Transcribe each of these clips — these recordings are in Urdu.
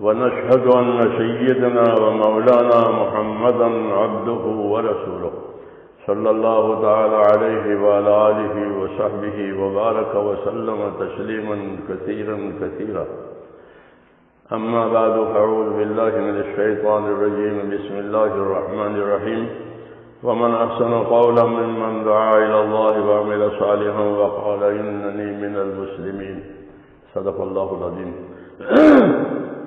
ونشهد أن سيدنا ومولانا محمدا عبده ورسوله. صلى الله تعالى عليه وعلى آله وصحبه وبارك وسلم تسليما كثيرا كثيرا. أما بعد، فأعوذ بالله من الشيطان الرجيم. بسم الله الرحمن الرحيم. ومن أحسن قولا ممن دعا إلى الله وعمل صالحا وقال إنني من المسلمين. صدق الله العظيم.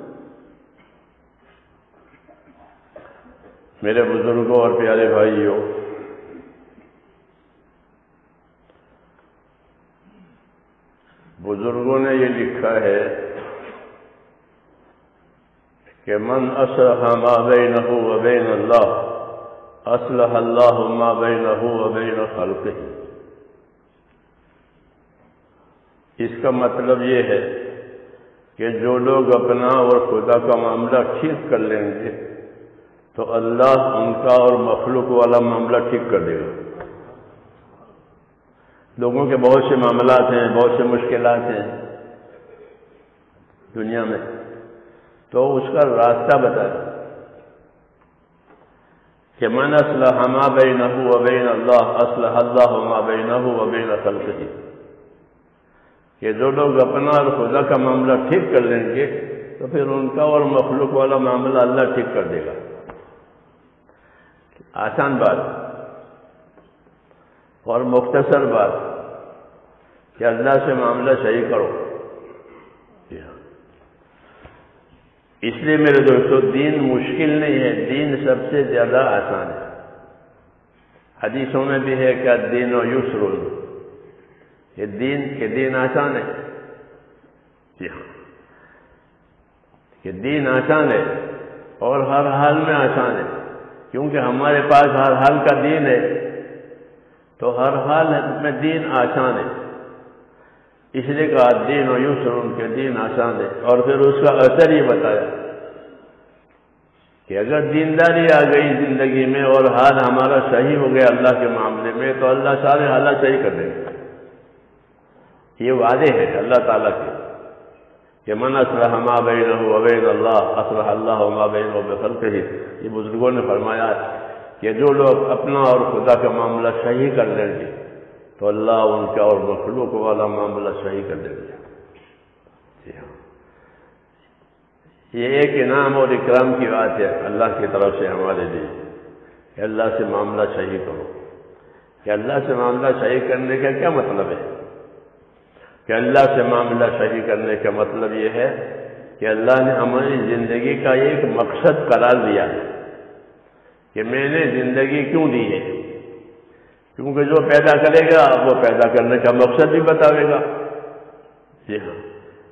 میرے بزرگوں اور پیارے بھائیوں، بزرگوں نے یہ لکھا ہے کہ من اسلح ما بینہ و بین اللہ اسلح اللہ ما بینہ و بین خلقہ۔ اس کا مطلب یہ ہے کہ جو لوگ اپنا اور خدا کا معاملہ ٹھیک کر لیں گے تو اللہ ان کا اور مخلوق والا معاملہ ٹھیک کر دے گا۔ لوگوں کے بہت سے معاملات ہیں، بہت سے مشکلات ہیں دنیا میں۔ تو اس کا راستہ بتا۔ کہ من اسلح ما بینہ و بین اللہ اسلح اللہ ما بینہ و بین خلقہ۔ کہ جو لوگ اپنا اور خدا کا معاملہ ٹھیک کر لیں گے، تو پھر ان کا اور مخلوق والا معاملہ اللہ ٹھیک کر دے گا۔ آسان بات اور مختصر بات کہ اللہ سے معاملہ صحیح کرو۔ اس لیے میرے دوستوں دین مشکل نہیں ہے، دین سب سے زیادہ آسان ہے۔ حدیثوں میں بھی ہے کہ دین و یسر۔ یہ دین کے دین آسان ہے۔ جی ہاں کہ دین آسان ہے اور ہر حال میں آسان ہے۔ کیونکہ ہمارے پاس ہر حال کا دین ہے، تو ہر حال میں دین آسان ہے۔ اس لیے کہا دین و یوسر ان کے دین آسان ہے۔ اور پھر اس کا اثر ہی بتایا کہ اگر دینداری آ گئی زندگی میں اور حال ہمارا صحیح ہو گیا اللہ کے معاملے میں، تو اللہ سارے حالات صحیح کر دیں گے۔ یہ وعدے ہیں اللہ تعالیٰ کے۔ کہ من اسلح ما بین وبین اللہ اسلح اللہ ما بین و بخلق ہی یہ بزرگوں نے فرمایا کہ جو لوگ اپنا اور خدا کا معاملہ صحیح کر لیں گے، تو اللہ ان کا اور مخلوق والا معاملہ صحیح کر دیں گے۔ جی ہاں۔ یہ ایک انعام اور اکرام کی بات ہے۔ اللہ کی طرف سے ہمارے لیے کہ اللہ سے معاملہ صحیح کرو۔ کہ اللہ سے معاملہ صحیح کرنے کا کیا مطلب ہے؟ کہ اللہ سے معاملہ صحیح کرنے کا مطلب یہ ہے کہ اللہ نے ہماری زندگی کا ایک مقصد قرار دیا ہے کہ میں نے زندگی کیوں دی ہے؟ کیونکہ جو پیدا کرے گا، وہ پیدا کرنے کا مقصد بھی بتاوے گا۔ جی ہاں۔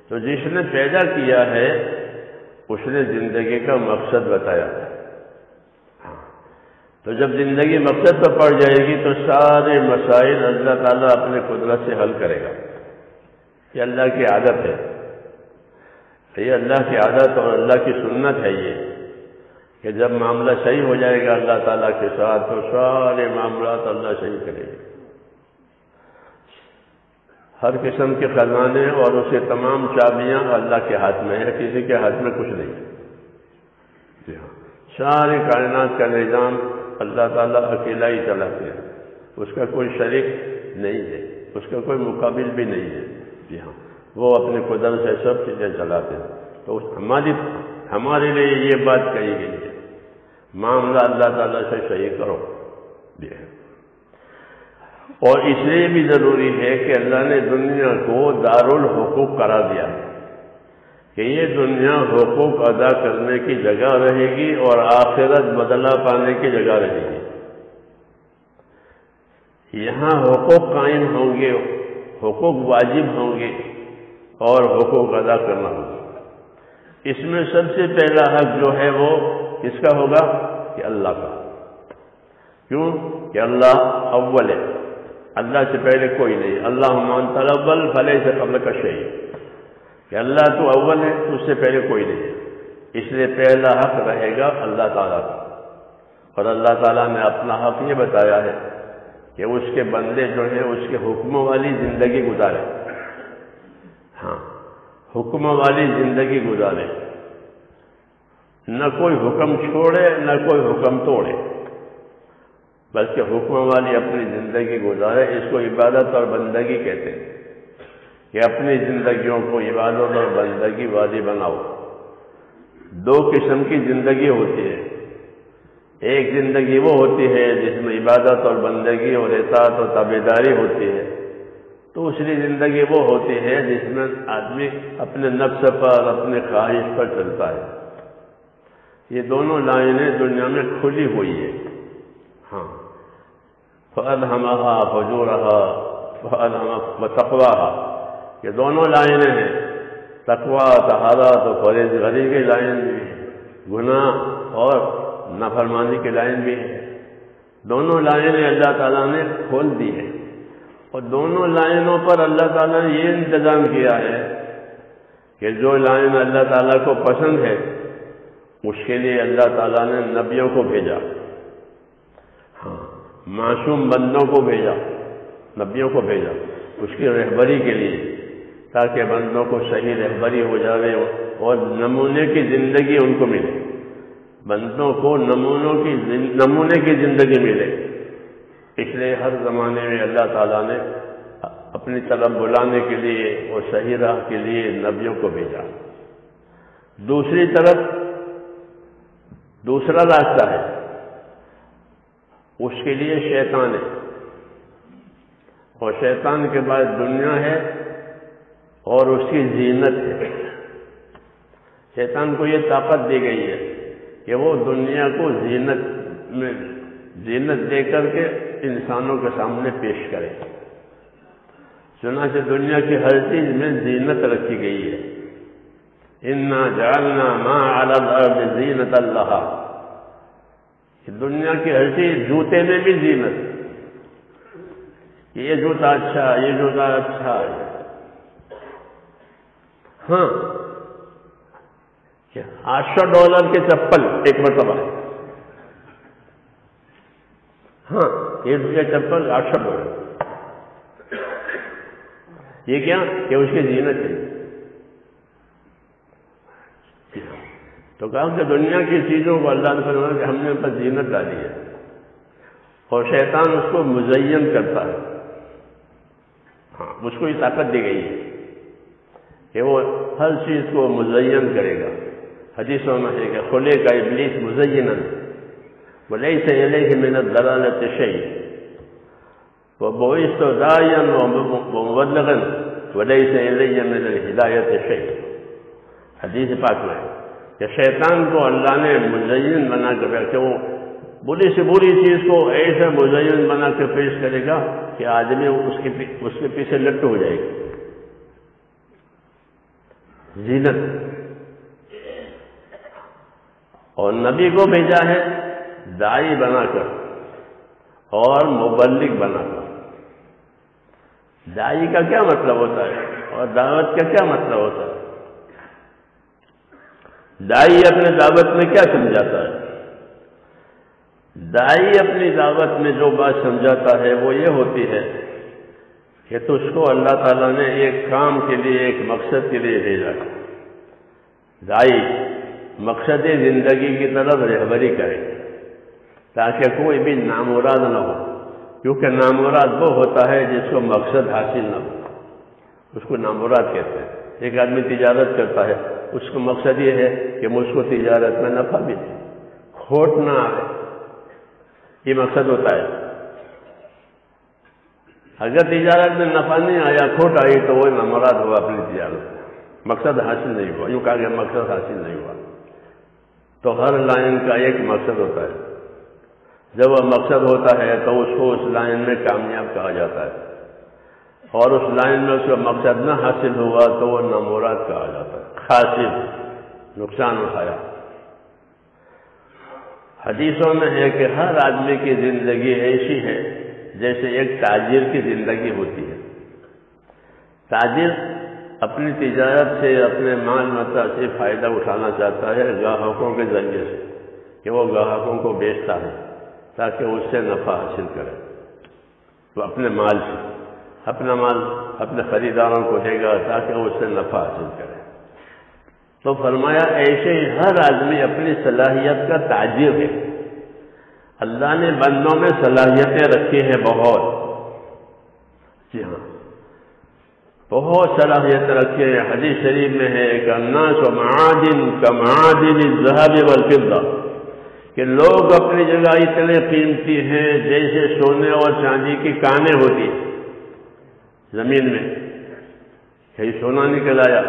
تو جس نے پیدا کیا ہے، اس نے زندگی کا مقصد بتایا ہاں۔ تو جب زندگی مقصد پر پڑ جائے گی، تو سارے مسائل اللہ تعالیٰ اپنے قدرت سے حل کرے گا۔ یہ اللہ کی عادت ہے۔ یہ اللہ کی عادت اور اللہ کی سنت ہے یہ کہ جب معاملہ صحیح ہو جائے گا اللہ تعالیٰ کے ساتھ، تو سارے معاملات اللہ صحیح کرے گا۔ ہر قسم کے خزانے اور اسے تمام چابیاں اللہ کے ہاتھ میں ہے کسی کے ہاتھ میں کچھ نہیں۔ جی ہاں۔ سارے کائنات کا نظام اللہ تعالیٰ اکیلا ہی چلاتے ہیں۔ اس کا کوئی شریک نہیں ہے، اس کا کوئی مقابل بھی نہیں ہے۔ وہ اپنے قدرت سے سب چیزیں چلاتے ہیں۔ تو ہماری ہمارے لیے یہ بات کہی گئی ہے۔ معاملہ اللہ تعالیٰ سے صحیح کرو۔ اور اس لیے بھی ضروری ہے کہ اللہ نے دنیا کو دار الحقوق کرا دیا کہ یہ دنیا حقوق ادا کرنے کی جگہ رہے گی اور آخرت بدلہ پانے کی جگہ رہے گی۔ یہاں حقوق قائم ہوں گے، حقوق واجب ہوں گے۔ اور حقوق ادا کرنا۔ ہوگا اس میں سب سے پہلا حق جو ہے وہ کس کا ہوگا؟ کہ اللہ کا۔ کیوں؟ کہ اللہ اول ہے۔ اللہ سے پہلے کوئی نہیں۔ اللہ مان اول فلے سے قبل کا شہید کہ اللہ تو اول ہے اس سے پہلے کوئی نہیں۔ اس لیے پہلا حق رہے گا اللہ تعالیٰ کا۔ اور اللہ تعالیٰ نے اپنا حق یہ بتایا ہے کہ اس کے بندے جو ہیں، اس کے حکموں والی زندگی گزارے۔ ہاں حکموں والی زندگی گزارے۔ نہ کوئی حکم چھوڑے، نہ کوئی حکم توڑے۔ بلکہ حکم والی اپنی زندگی گزارے، اس کو عبادت اور بندگی کہتے ہیں۔ کہ اپنی زندگیوں کو عبادت اور بندگی والی بناؤ۔ دو قسم کی زندگی ہوتی ہے۔ ایک زندگی وہ ہوتی ہے جس میں عبادت اور بندگی اور اطاعت اور تابے داری ہوتی ہے۔ دوسری زندگی وہ ہوتی ہے جس میں آدمی اپنے نفس پر، اپنے خواہش پر چلتا ہے۔ یہ دونوں لائنیں دنیا میں کھلی ہوئی ہے ہاں۔ فل ہما فجو رہا فل تقوا یہ دونوں لائنیں ہیں۔ تقوا تہارا تو فریض غری کی لائن بھی گناہ اور نافرمانی کی لائن بھی ہے۔ دونوں لائنیں اللہ تعالیٰ نے کھول دی ہے اور دونوں لائنوں پر اللہ تعالیٰ نے یہ انتظام کیا ہے کہ جو لائن اللہ تعالیٰ کو پسند ہے، اس کے لیے اللہ تعالیٰ نے نبیوں کو بھیجا۔ ہاں معصوم بندوں کو بھیجا، نبیوں کو بھیجا، اس کی رہبری کے لیے، تاکہ بندوں کو صحیح رہبری ہو جائے اور نمونے کی زندگی ان کو ملے۔ بندوں کو نمونوں کی نمونے کی زندگی ملے۔ اس لیے ہر زمانے میں اللہ تعالیٰ نے اپنی طرف بلانے کے لیے اور صحیح راہ کے لیے نبیوں کو بھیجا۔ دوسری طرف دوسرا راستہ ہے۔ اس کے لیے شیطان ہے۔ اور شیطان کے بعد دنیا ہے اور اس کی زینت ہے۔ شیطان کو یہ طاقت دی گئی ہے کہ وہ دنیا کو زینت میں زینت دے کر کے انسانوں کے سامنے پیش کرے۔ چنانچہ دنیا کی ہر چیز میں زینت رکھی گئی ہے۔ انا جالنا ماں الگ زینت اللہ دنیا کی ہر چیز جوتے میں بھی زینت۔ یہ جوتا اچھا یہ جوتا اچھا ہاں۔ آٹھ سو ڈالر کے چپل، ایک مرتبہ۔ ہاں۔ یہ چپل آٹھ سو ڈالر یہ کیا؟ کہ اس کی زینت ہے۔ تو کہا کہ دنیا کی چیزوں کو اللہ نے فرمایا کہ ہم نے ان پر زینت ڈالی ہے۔ اور شیطان اس کو مزین کرتا ہے۔ ہاں اس کو یہ طاقت دی گئی ہے کہ وہ ہر چیز کو مزین کرے گا۔ حدیثوں میں ہے کہ کھلے کا ابلیس مزین بولے سے علیہ من دلالت شہی وہ بوئس تو دائن و مبلغن ولی سے من ہدایت شہی حدیث پاک میں کہ شیطان کو اللہ نے مزین بنا کر رکھے وہ بری سے بری چیز کو ایسا مزین بنا کے پیش کرے گا کہ آدمی اس کے اس کے پیچھے لٹ ہو جائے گی زینت۔ اور نبی کو بھیجا ہے دائی بنا کر اور مبلک بنا کر۔ دائی کا کیا مطلب ہوتا ہے؟ اور دعوت کا کیا مطلب ہوتا ہے؟ دائی اپنے دعوت میں کیا سمجھاتا ہے؟ دائی اپنی دعوت میں جو بات سمجھاتا ہے وہ یہ ہوتی ہے کہ تو اس کو اللہ تعالیٰ نے ایک کام کے لیے، ایک مقصد کے لیے بھیجا۔ دائی مقصد زندگی کی طرف رہبری کرے۔ تاکہ کوئی بھی ناموراد نہ ہو۔ کیونکہ ناموراد وہ ہوتا ہے جس کو مقصد حاصل نہ ہو۔ اس کو ناموراد کہتے ہیں۔ ایک آدمی تجارت کرتا ہے، اس کا مقصد یہ ہے کہ مجھ کو تجارت میں نفع بھی دے کھوٹ نہ آئے۔ یہ مقصد ہوتا ہے۔ اگر تجارت میں نفع نہیں آیا، کھوٹ آئی تو وہ ناموراد ہوا اپنی تجارت مقصد حاصل نہیں ہوا۔ یوں کہا کہ مقصد حاصل نہیں ہوا۔ تو ہر لائن کا ایک مقصد ہوتا ہے۔ جب وہ مقصد ہوتا ہے تو اس کو اس لائن میں کامیاب کہا جاتا ہے۔ اور اس لائن میں اس کا مقصد نہ حاصل ہوا تو وہ ناموراد کہا جاتا ہے۔ خاصر نقصان اٹھایا۔ حدیثوں میں ہے کہ ہر آدمی کی زندگی ایسی ہے جیسے ایک تاجر کی زندگی ہوتی ہے۔ تاجر اپنی تجارت سے، اپنے مال متا سے فائدہ اٹھانا چاہتا ہے گاہکوں کے ذریعے سے کہ وہ گاہکوں کو بیچتا ہے۔ تاکہ اس سے نفع حاصل کرے۔ تو اپنے مال سے، اپنا مال اپنے خریداروں کو دے گا تاکہ وہ اس سے نفع حاصل کرے۔ تو فرمایا، ایسے ہی ہر آدمی اپنی صلاحیت کا تاجر ہے۔ اللہ نے بندوں میں صلاحیتیں رکھی ہیں بہت۔ جی ہاں۔ بہت صلاحیت رکھی ہیں۔ حدیث شریف میں ہے، کہ الناس و معادن کا معادن الذهب والفضہ کہ لوگ اپنی جگہ اتنے قیمتی ہیں، جیسے سونے اور چاندی کی کانیں ہوتی ہیں۔ زمین میں کہیں سونا نکل آیا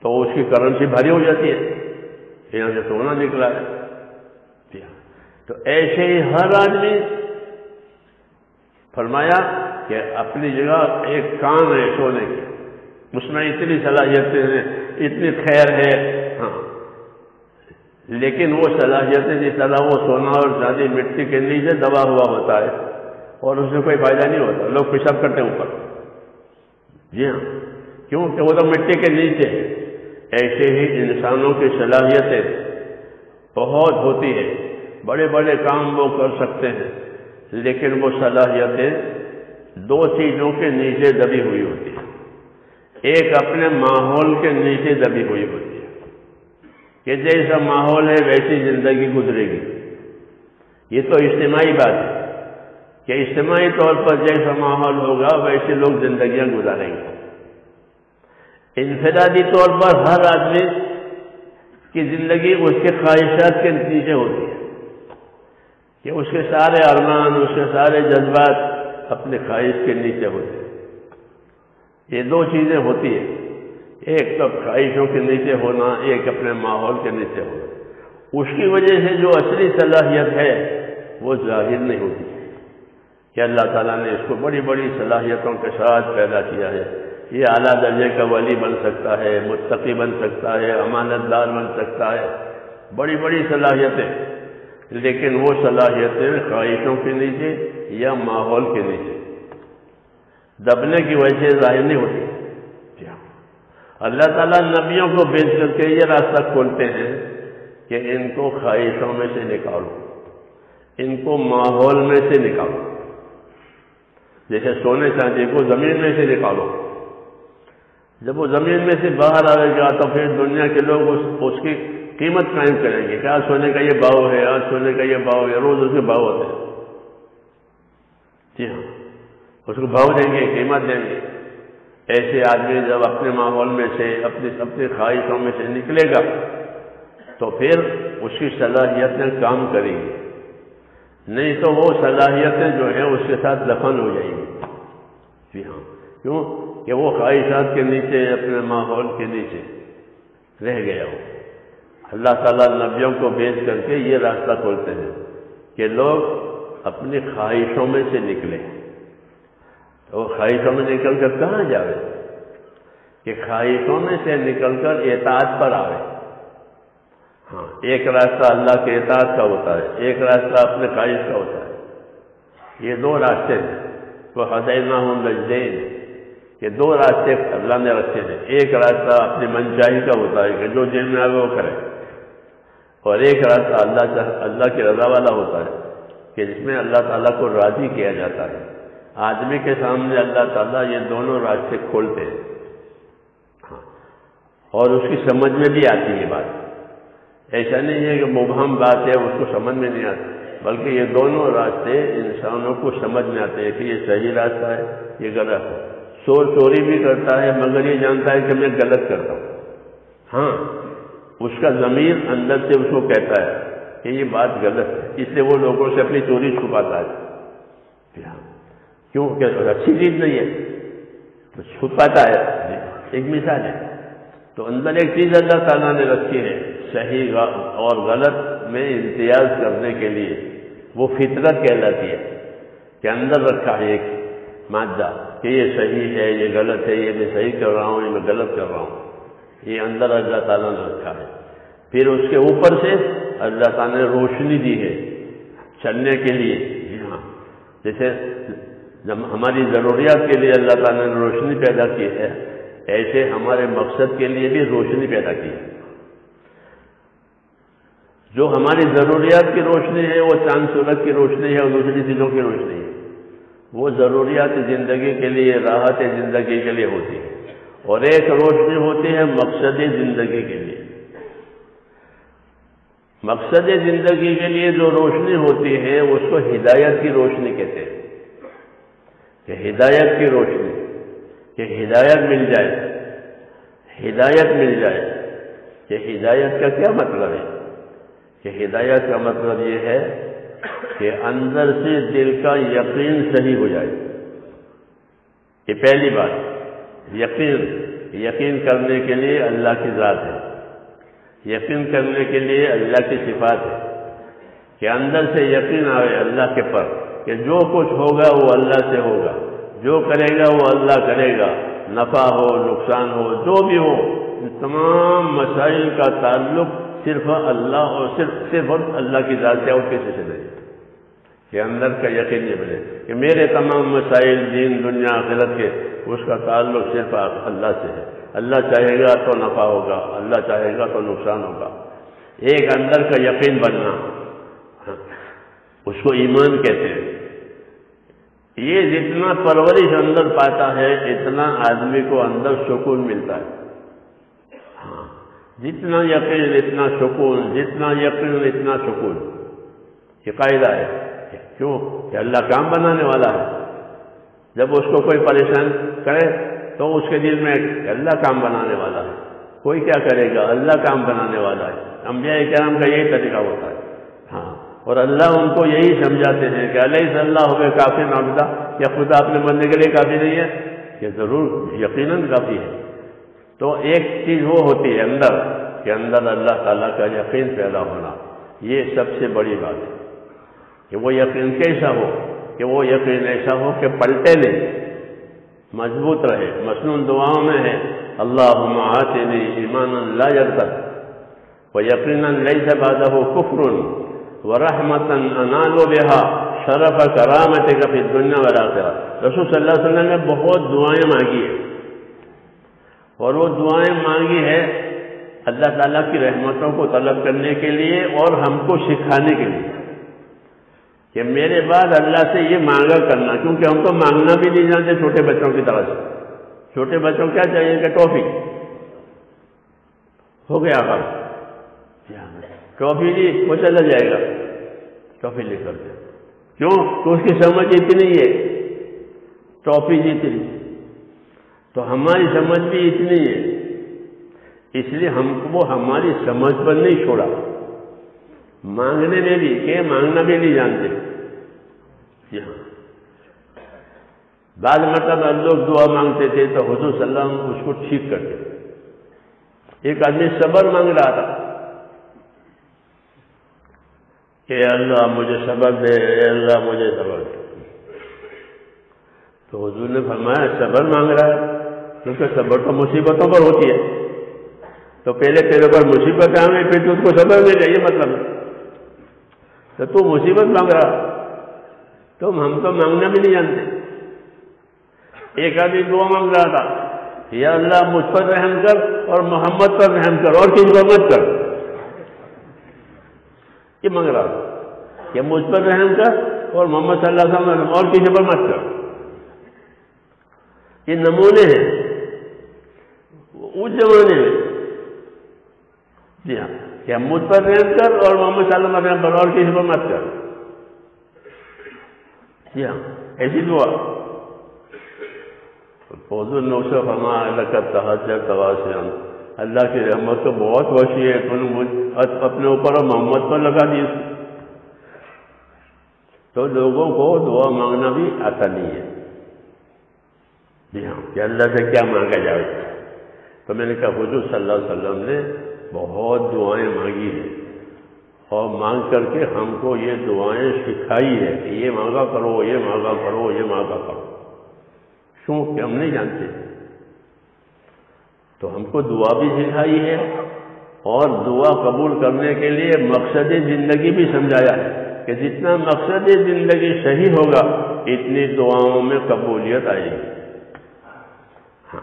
تو اس کی کرنسی بھاری ہو جاتی ہے۔ یہاں سے سونا نکلا ہے تو ایسے ہی ہر آدمی فرمایا کہ اپنی جگہ ایک کان ہے سونے کی۔ اس میں اتنی صلاحیتیں ہیں، اتنی خیر ہے۔ ہاں۔ لیکن وہ صلاحیتیں جس طرح وہ سونا اور چاندی مٹی کے نیچے دبا ہوا ہوتا ہے اور اس میں کوئی فائدہ نہیں ہوتا، لوگ پیشاب کرتے ہیں اوپر۔ جی ہاں کیوں کہ وہ تو مٹی کے نیچے ہے۔ ایسے ہی انسانوں کی صلاحیتیں بہت ہوتی ہے بڑے بڑے کام وہ کر سکتے ہیں، لیکن وہ صلاحیتیں دو چیزوں کے نیچے دبی ہوئی ہوتی ہیں۔ ایک اپنے ماحول کے نیچے دبی ہوئی ہوتی ہے کہ جیسا ماحول ہے ویسی زندگی گزرے گی۔ یہ تو اجتماعی بات ہے کہ اجتماعی طور پر جیسا ماحول ہوگا ویسے لوگ زندگیاں گزاریں گے۔ انفرادی طور پر ہر آدمی کی زندگی اس کے خواہشات کے نتیجے ہوتی ہے کہ اس کے سارے ارمان، اس کے سارے جذبات اپنے خواہش کے نیچے ہوتے ہیں۔ یہ دو چیزیں ہوتی ہیں۔ ایک تو خواہشوں کے نیچے ہونا، ایک اپنے ماحول کے نیچے ہونا۔ اس کی وجہ سے جو اصلی صلاحیت ہے، وہ ظاہر نہیں ہوتی۔ کہ اللہ تعالیٰ نے اس کو بڑی بڑی صلاحیتوں کے ساتھ پیدا کیا ہے۔ یہ اعلیٰ درجے کا ولی بن سکتا ہے، متقی بن سکتا ہے، امانت دار بن سکتا ہے۔ بڑی بڑی صلاحیتیں۔ لیکن وہ صلاحیتیں خواہشوں کے نیچے یا ماحول کے نیچے۔ دبنے کی وجہ سے ظاہر نہیں ہوتی۔ اللہ تعالیٰ نبیوں کو بیچ کر کے یہ راستہ کھولتے ہیں کہ ان کو خواہشوں میں سے نکالو، ان کو ماحول میں سے نکالو۔ جیسے سونے چاندی کو زمین میں سے نکالو۔ جب وہ زمین میں سے باہر آئے گا تو پھر دنیا کے لوگ اس اس کی قیمت قائم کریں گے کہ آج سونے کا یہ بھاؤ ہے، آج سونے کا یہ بھاؤ ہے، روز اس کے بھاؤ ہوتے ہیں۔ جی ہاں اس کو بھاؤ دیں گے، قیمت دیں گے۔ ایسے آدمی جب اپنے ماحول میں سے، اپنی اپنی خواہشوں میں سے نکلے گا، تو پھر اس کی صلاحیتیں کام کریں گی۔ نہیں تو وہ صلاحیتیں جو ہیں، اس کے ساتھ دفن ہو جائیں گی۔ جی ہاں۔ کیوں؟ کہ وہ خواہشات کے نیچے، اپنے ماحول کے نیچے رہ گیا ہو۔ اللہ تعالیٰ نبیوں کو بیچ کر کے یہ راستہ کھولتے ہیں کہ لوگ اپنی خواہشوں میں سے نکلے تو وہ خواہشوں میں نکل کر کہاں جاوے؟ کہ خواہشوں میں سے نکل کر اعتعاد پر آوے۔ ہاں ایک راستہ اللہ کے اعتعاد کا ہوتا ہے، ایک راستہ اپنے خواہش کا ہوتا ہے۔ یہ دو راستے ہیں۔ تو حدینہ ہوں لجدین کہ دو راستے اللہ نے رکھے ہیں۔ ایک راستہ اپنی منچاہی کا ہوتا ہے کہ جو جیل میں آگے وہ کرے۔ اور ایک راستہ اللہ اللہ کی رضا والا ہوتا ہے کہ جس میں اللہ تعالیٰ کو راضی کیا جاتا ہے۔ آدمی کے سامنے اللہ تعالیٰ یہ دونوں راستے کھولتے ہیں۔ ہاں۔ اور اس کی سمجھ میں بھی آتی ہے بات۔ ایسا نہیں ہے کہ مبہم بات ہے، اس کو سمجھ میں نہیں آتی۔ بلکہ یہ دونوں راستے انسانوں کو سمجھ میں آتے ہیں کہ یہ صحیح راستہ ہے، یہ غلط ہے۔ چور چوری بھی کرتا ہے، مگر یہ جانتا ہے کہ میں غلط کرتا ہوں۔ ہاں۔ اس کا ضمیر اندر سے اس کو کہتا ہے کہ یہ بات غلط ہے، اس لیے وہ لوگوں سے اپنی چوری چھپاتا ہے۔ کیوں؟ کہ اچھی چیز نہیں ہے۔ تو چھپاتا ہے۔ ایک مثال ہے۔ تو اندر ایک چیز اللہ تعالیٰ نے رکھی ہے۔ صحیح اور غلط میں امتیاز کرنے کے لیے۔ وہ فطرت کہلاتی ہے۔ کہ اندر رکھا ہے ایک مادہ کہ یہ صحیح ہے، یہ غلط ہے، یہ میں صحیح کر رہا ہوں، یہ میں غلط کر رہا ہوں۔ یہ اندر اللہ تعالیٰ نے رکھا ہے۔ پھر اس کے اوپر سے اللہ تعالیٰ نے روشنی دی ہے۔ چلنے کے لیے۔ جی ہاں۔ جیسے ہماری ضروریات کے لیے اللہ تعالیٰ نے روشنی پیدا کی ہے، ایسے ہمارے مقصد کے لیے بھی روشنی پیدا کی ہے۔ جو ہماری ضروریات کی روشنی ہے، وہ چاند، سورج کی روشنی ہے اور دوسری چیزوں کی روشنی ہے۔ وہ ضروریات زندگی کے لیے، راحت زندگی کے لیے ہوتی ہے۔ اور ایک روشنی ہوتی ہے مقصد زندگی کے لیے۔ مقصد زندگی کے لیے جو روشنی ہوتی ہے، اس کو ہدایت کی روشنی کہتے ہیں۔ کہ ہدایت کی روشنی، کہ ہدایت مل جائے، ہدایت مل جائے، کہ ہدایت کا کیا مطلب ہے؟ کہ ہدایت کا مطلب یہ ہے کہ اندر سے دل کا یقین صحیح ہو جائے۔ یہ پہلی بات، یقین یقین کرنے کے لیے اللہ کی ذات ہے۔ یقین کرنے کے لیے اللہ کی صفات ہے۔ کہ اندر سے یقین آئے اللہ کے پر۔ کہ جو کچھ ہوگا وہ اللہ سے ہوگا۔ جو کرے گا وہ اللہ کرے گا۔ نفع ہو، نقصان ہو، جو بھی ہو تمام مسائل کا تعلق صرف اللہ اور صرف صرف اللہ کی ذات سے اور کسی سے نہیں۔ کہ اندر کا یقین یہ ملے کہ میرے تمام مسائل دین، دنیا غلط کے، اس کا تعلق صرف اللہ سے ہے۔ اللہ چاہے گا تو نفع ہوگا، اللہ چاہے گا تو نقصان ہوگا۔ ایک اندر کا یقین بننا۔ اس کو ایمان کہتے ہیں۔ یہ جتنا پرورش اندر پاتا ہے، اتنا آدمی کو اندر سکون ملتا ہے۔ ہاں جتنا یقین، اتنا سکون، جتنا یقین، اتنا سکون۔ یہ قاعدہ ہے۔ کیوں؟ کہ اللہ کام بنانے والا ہے۔ جب اس کو کوئی پریشان کرے، تو اس کے دل میں اللہ کام بنانے والا ہے۔ کوئی کیا کرے گا؟ اللہ کام بنانے والا ہے۔ انبیاء کرام کا یہی طریقہ ہوتا ہے۔ اور اللہ ان کو یہی سمجھاتے ہیں کہ علیہ صلی اللہ ہو کافی معاملہ کیا خدا اپنے بننے کے لیے کافی نہیں ہے؟ کہ ضرور، یقیناً کافی ہے۔ تو ایک چیز وہ ہوتی ہے اندر کہ اندر اللہ تعالیٰ کا یقین پیدا ہونا، یہ سب سے بڑی بات ہے۔ کہ وہ یقین کیسا ہو؟ کہ وہ یقین ایسا ہو کہ پلٹے لے مضبوط رہے۔ مصنون دعاؤں میں ہے اللہ آتے ایمان اللہ جب وہ یقیناً لئی سے بادہ ہو کفر ورحمتن انالو بہا شرف کرامت کا پھر دنیا والا رسول صلی اللہ علیہ وسلم نے بہت دعائیں مانگی ہیں۔ اور وہ دعائیں مانگی ہے اللہ تعالیٰ کی رحمتوں کو طلب کرنے کے لیے اور ہم کو سکھانے کے لیے۔ کہ میرے بعد اللہ سے یہ مانگا کرنا، کیونکہ ہم تو مانگنا بھی نہیں جانتے چھوٹے بچوں کی طرح سے۔ چھوٹے بچوں کیا چاہیے کہ ٹافی ہو گیا آپ ٹرافی جی وہ چلا جائے گا۔ ٹرافی لے کر۔ کے کیوں تو اس کی سمجھ اتنی ہے؟ ٹرافی جی جتنی تو ہماری سمجھ بھی اتنی ہے۔ اس لیے ہم کو ہماری سمجھ پر نہیں چھوڑا۔ مانگنے میں بھی، کہ مانگنا بھی نہیں جانتے۔ جی ہاں بعض مطلب لوگ دعا مانگتے تھے تو حضور صلی اللہ علیہ وسلم اس کو ٹھیک کرتے۔ ایک آدمی صبر مانگ رہا تھا۔ کہ اللہ مجھے سبق دے، اے اللہ مجھے سبق دے۔ تو حضور نے فرمایا، صبر مانگ رہا ہے، کیونکہ صبر تو مصیبتوں پر ہوتی ہے۔ تو پہلے تیرے پر مصیبت آئیں پھر تو اس کو صبر مل جائے مطلب تو تو مصیبت مانگ رہا۔ تو ہم تو مانگنا بھی نہیں جانتے۔ ایک آدمی دعا مانگ رہا تھا، یا اللہ مجھ پر رحم کر اور محمد پر رحم کر، اور کسی کو مت کر۔ یہ مانگ رہا کہ مجھ پر رحم کر اور محمد صلی اللہ علیہ وسلم اور کسی پر مت کر۔ یہ نمونے ہیں۔ اس زمانے میں۔ جی ہاں۔ کہ مجھ پر رحم کر اور محمد صلی اللہ علیہ وسلم پر اور کسی پر مت کر۔ جی ہاں۔ ایسی دعا۔ حضور نوسو فرما اللہ کا تحجر اللہ کی رحمت تو بہت وسیع ہے تم اپنے اوپر اور محمد پر لگا دی تو لوگوں کو دعا مانگنا بھی آتا نہیں ہے۔ جی ہاں کہ اللہ سے کیا مانگا جائے۔ تو میں نے کہا، حضور صلی اللہ علیہ وسلم نے بہت دعائیں مانگی ہیں۔ اور مانگ کر کے ہم کو یہ دعائیں سکھائی ہے کہ یہ مانگا کرو، یہ مانگا کرو، یہ مانگا کرو۔ کیوں کہ ہم نہیں جانتے۔ تو ہم کو دعا بھی سکھائی ہے اور دعا قبول کرنے کے لیے مقصد زندگی بھی سمجھایا ہے کہ جتنا مقصد زندگی صحیح ہوگا، اتنی دعاؤں میں قبولیت آئے گی۔ ہاں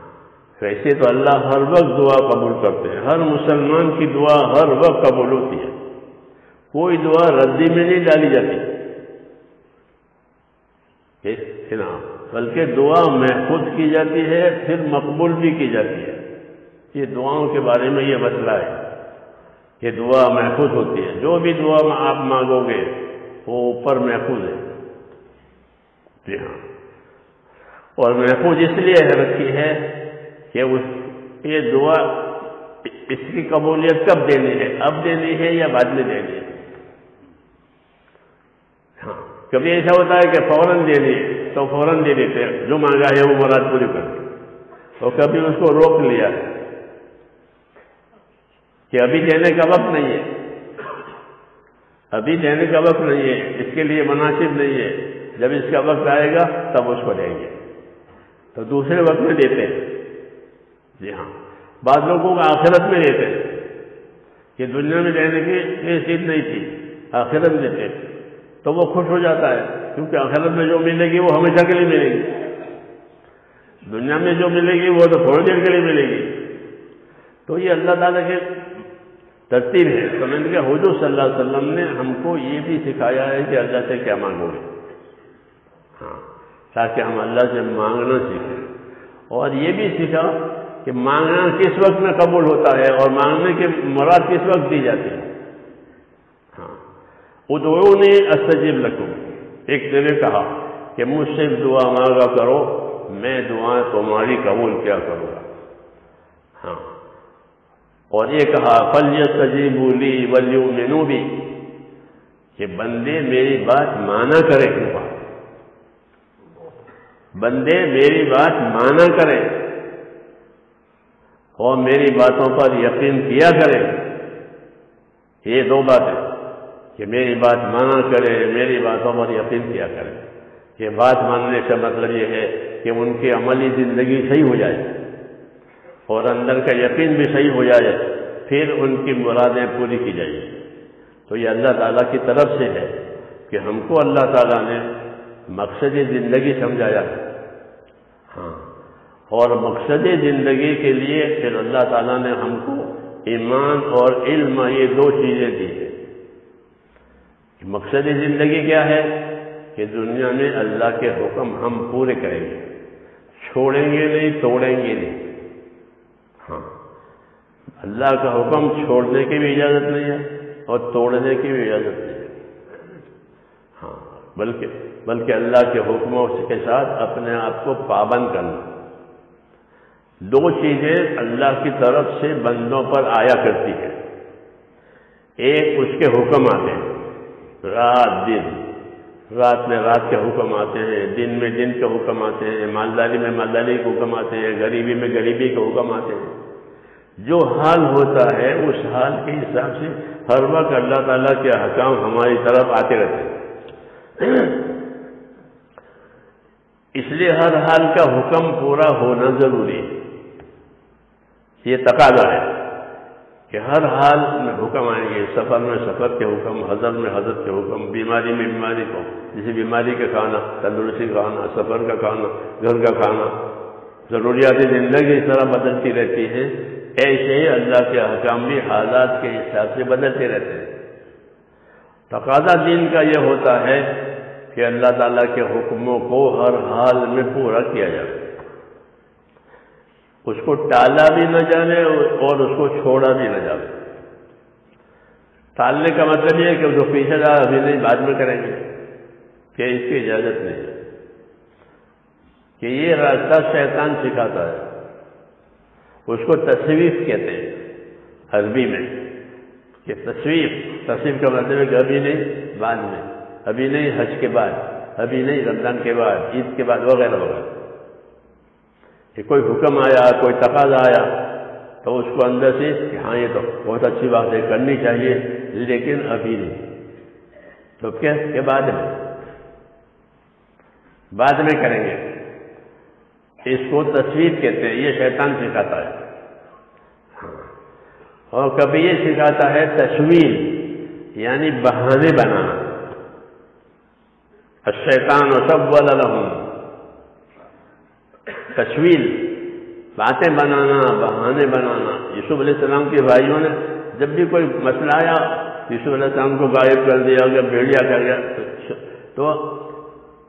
ویسے تو اللہ ہر وقت دعا قبول کرتے ہیں۔ ہر مسلمان کی دعا ہر وقت قبول ہوتی ہے۔ کوئی دعا ردی میں نہیں ڈالی جاتی۔ ہاں، بلکہ دعا محفوظ کی جاتی ہے، پھر مقبول بھی کی جاتی ہے۔ یہ دعاؤں کے بارے میں یہ مسئلہ ہے کہ دعا محفوظ ہوتی ہے۔ جو بھی دعا آپ مانگو گے، وہ اوپر محفوظ ہے۔ جی ہاں۔ اور محفوظ اس لیے رکھی ہے کہ یہ دعا اس کی قبولیت کب دینی ہے؟ اب دینی ہے یا بعد میں دینی ہے؟ ہاں۔ کبھی ایسا ہوتا ہے کہ فوراً دے دیے تو فوراً دے دیتے جو مانگا ہے، وہ مراد پوری کر اور کبھی اس کو روک لیا۔ کہ ابھی دینے کا وقت نہیں ہے۔ ابھی دینے کا وقت نہیں ہے، اس کے لیے مناسب نہیں ہے۔ جب اس کا وقت آئے گا، تب اس کو دیں گے۔ تو دوسرے وقت میں دیتے ہیں۔ جی ہاں۔ بعض لوگوں کو آخرت میں دیتے ہیں۔ کہ دنیا میں دینے کی یہ چیز نہیں تھی، آخرت میں دیتے تو وہ خوش ہو جاتا ہے، کیونکہ آخرت میں جو ملے گی، وہ ہمیشہ کے لیے ملے گی۔ دنیا میں جو ملے گی، وہ تو تھوڑی دیر کے لیے ملے گی۔ تو یہ اللہ تعالیٰ کے ترتیب ہے۔ تو میں نے کہا حضور صلی اللہ علیہ وسلم نے ہم کو یہ بھی سکھایا ہے کہ اللہ سے کیا مانگو گے۔ ہاں تاکہ ہم اللہ سے مانگنا سیکھیں۔ اور یہ بھی سیکھا کہ مانگنا کس وقت میں قبول ہوتا ہے اور مانگنے کے مراد کس وقت دی جاتی ہے۔ ہاں ادعو نے استجب لکھوں ایک دن کہا کہ مجھ سے دعا مانگا کرو، میں دعائیں تمہاری قبول کیا کروں گا۔ ہاں۔ اور یہ کہا فلی سجی بولی ولیو مینو بھی کہ بندے میری بات مانا کرے بندے میری بات مانا کرے اور میری باتوں پر یقین کیا کرے۔ یہ دو باتیں کہ میری بات مانا کرے، میری باتوں پر یقین کیا کرے۔ کہ بات ماننے کا مطلب یہ ہے کہ ان کی عملی زندگی صحیح ہو جائے۔ اور اندر کا یقین بھی صحیح ہو جائے، پھر ان کی مرادیں پوری کی جائیں۔ تو یہ اللہ تعالیٰ کی طرف سے ہے کہ ہم کو اللہ تعالیٰ نے مقصد زندگی سمجھایا ہے۔ ہاں۔ اور مقصد زندگی کے لیے پھر اللہ تعالیٰ نے ہم کو ایمان اور علم یہ دو چیزیں دی ہیں۔ مقصد زندگی کیا ہے؟ کہ دنیا میں اللہ کے حکم ہم پورے کریں گے۔ چھوڑیں گے نہیں، توڑیں گے نہیں۔ اللہ کا حکم چھوڑنے کی بھی اجازت نہیں ہے اور توڑنے کی بھی اجازت نہیں ہے۔ ہاں بلکہ بلکہ اللہ کے حکموں کے ساتھ اپنے آپ کو پابند کرنا۔ دو چیزیں اللہ کی طرف سے بندوں پر آیا کرتی ہے ایک اس کے حکم آتے ہیں۔ رات، دن۔ رات میں رات کے حکم آتے ہیں، دن میں دن کے حکم آتے ہیں، مالداری میں مالداری کے حکم آتے ہیں، غریبی میں غریبی کے حکم آتے ہیں۔ جو حال ہوتا ہے، اس حال کے حساب سے ہر وقت اللہ تعالیٰ کے حکام ہماری طرف آتے رہتے ہیں۔ اس لیے ہر حال کا حکم پورا ہونا ضروری ہے۔ یہ تقاضا ہے کہ ہر حال میں حکم آئیں گے، سفر میں سفر کے حکم حضرت میں حضرت کے حکم، بیماری میں بیماری کو، جیسے بیماری کا کھانا، تندرستی کا کھانا، سفر کا کھانا، گھر کا کھانا، ضروریات زندگی اس طرح بدلتی رہتی ہے۔ ایسے ہی اللہ کے حکام بھی حالات کے حساب سے بدلتے رہتے ہیں۔ تقاضا دین کا یہ ہوتا ہے کہ اللہ تعالیٰ کے حکموں کو ہر حال میں پورا کیا جائے۔ اس کو ٹالا بھی نہ جانے اور اس کو چھوڑا بھی نہ جانے۔ ٹالنے کا مطلب یہ ہے کہ اس کو پیچھے جا ابھی نہیں، بعد میں کریں گے۔ کہ اس کی اجازت نہیں ہے۔ کہ یہ راستہ شیطان سکھاتا ہے۔ اس کو تصویف کہتے ہیں عربی میں۔ کہ تصویف تصویر کا مطلب ہے کہ ابھی نہیں، بعد میں۔ ابھی نہیں، حج کے بعد۔ ابھی نہیں، رمضان کے بعد، عید کے بعد، وغیرہ وغیرہ۔ کہ کوئی حکم آیا، کوئی تقاضا آیا، تو اس کو اندر سے کہ ہاں یہ تو بہت اچھی بات ہے، کرنی چاہیے، لیکن ابھی نہیں۔ تو کیا کہ بعد میں؟ بعد میں کریں گے۔ اس کو تصویر کہتے ہیں، یہ شیطان سکھاتا ہے۔ اور کبھی یہ سکھاتا ہے تشویل یعنی بہانے بنانا۔ الشیطان و سب لهم۔ تشویل باتیں بنانا، بہانے بنانا۔ یوسف علیہ السلام کے بھائیوں نے جب بھی کوئی مسئلہ آیا، یوسف علیہ السلام کو غائب کر دیا، گیا، بھیڑیا کر گیا۔ تو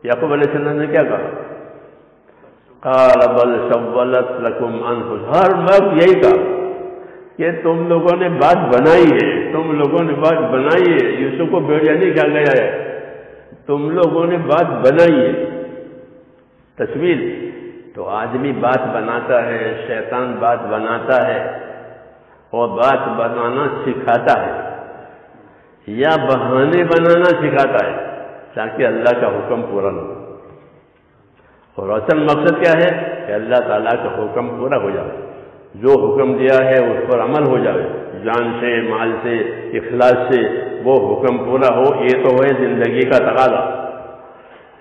یعقوب علیہ السلام نے کیا کہا؟ قال، بل سولت لکم انفس ہر وقت یہی کہا کہ تم لوگوں نے بات بنائی ہے، تم لوگوں نے بات بنائی ہے۔ یوسف کو بھیڑیا نہیں کہا گیا ہے؟ تم لوگوں نے بات بنائی ہے۔ تصویر تو آدمی بات بناتا ہے، شیطان بات بناتا ہے اور بات بنانا سکھاتا ہے یا بہانے بنانا سکھاتا ہے تاکہ اللہ کا حکم پورا ہو۔ اور اصل مقصد کیا ہے کہ اللہ تعالیٰ کا حکم پورا ہو جائے۔ جو حکم دیا ہے اس پر عمل ہو جائے۔ جان سے، مال سے، اخلاص سے وہ حکم پورا ہو، یہ تو ہے زندگی کا تقاضا۔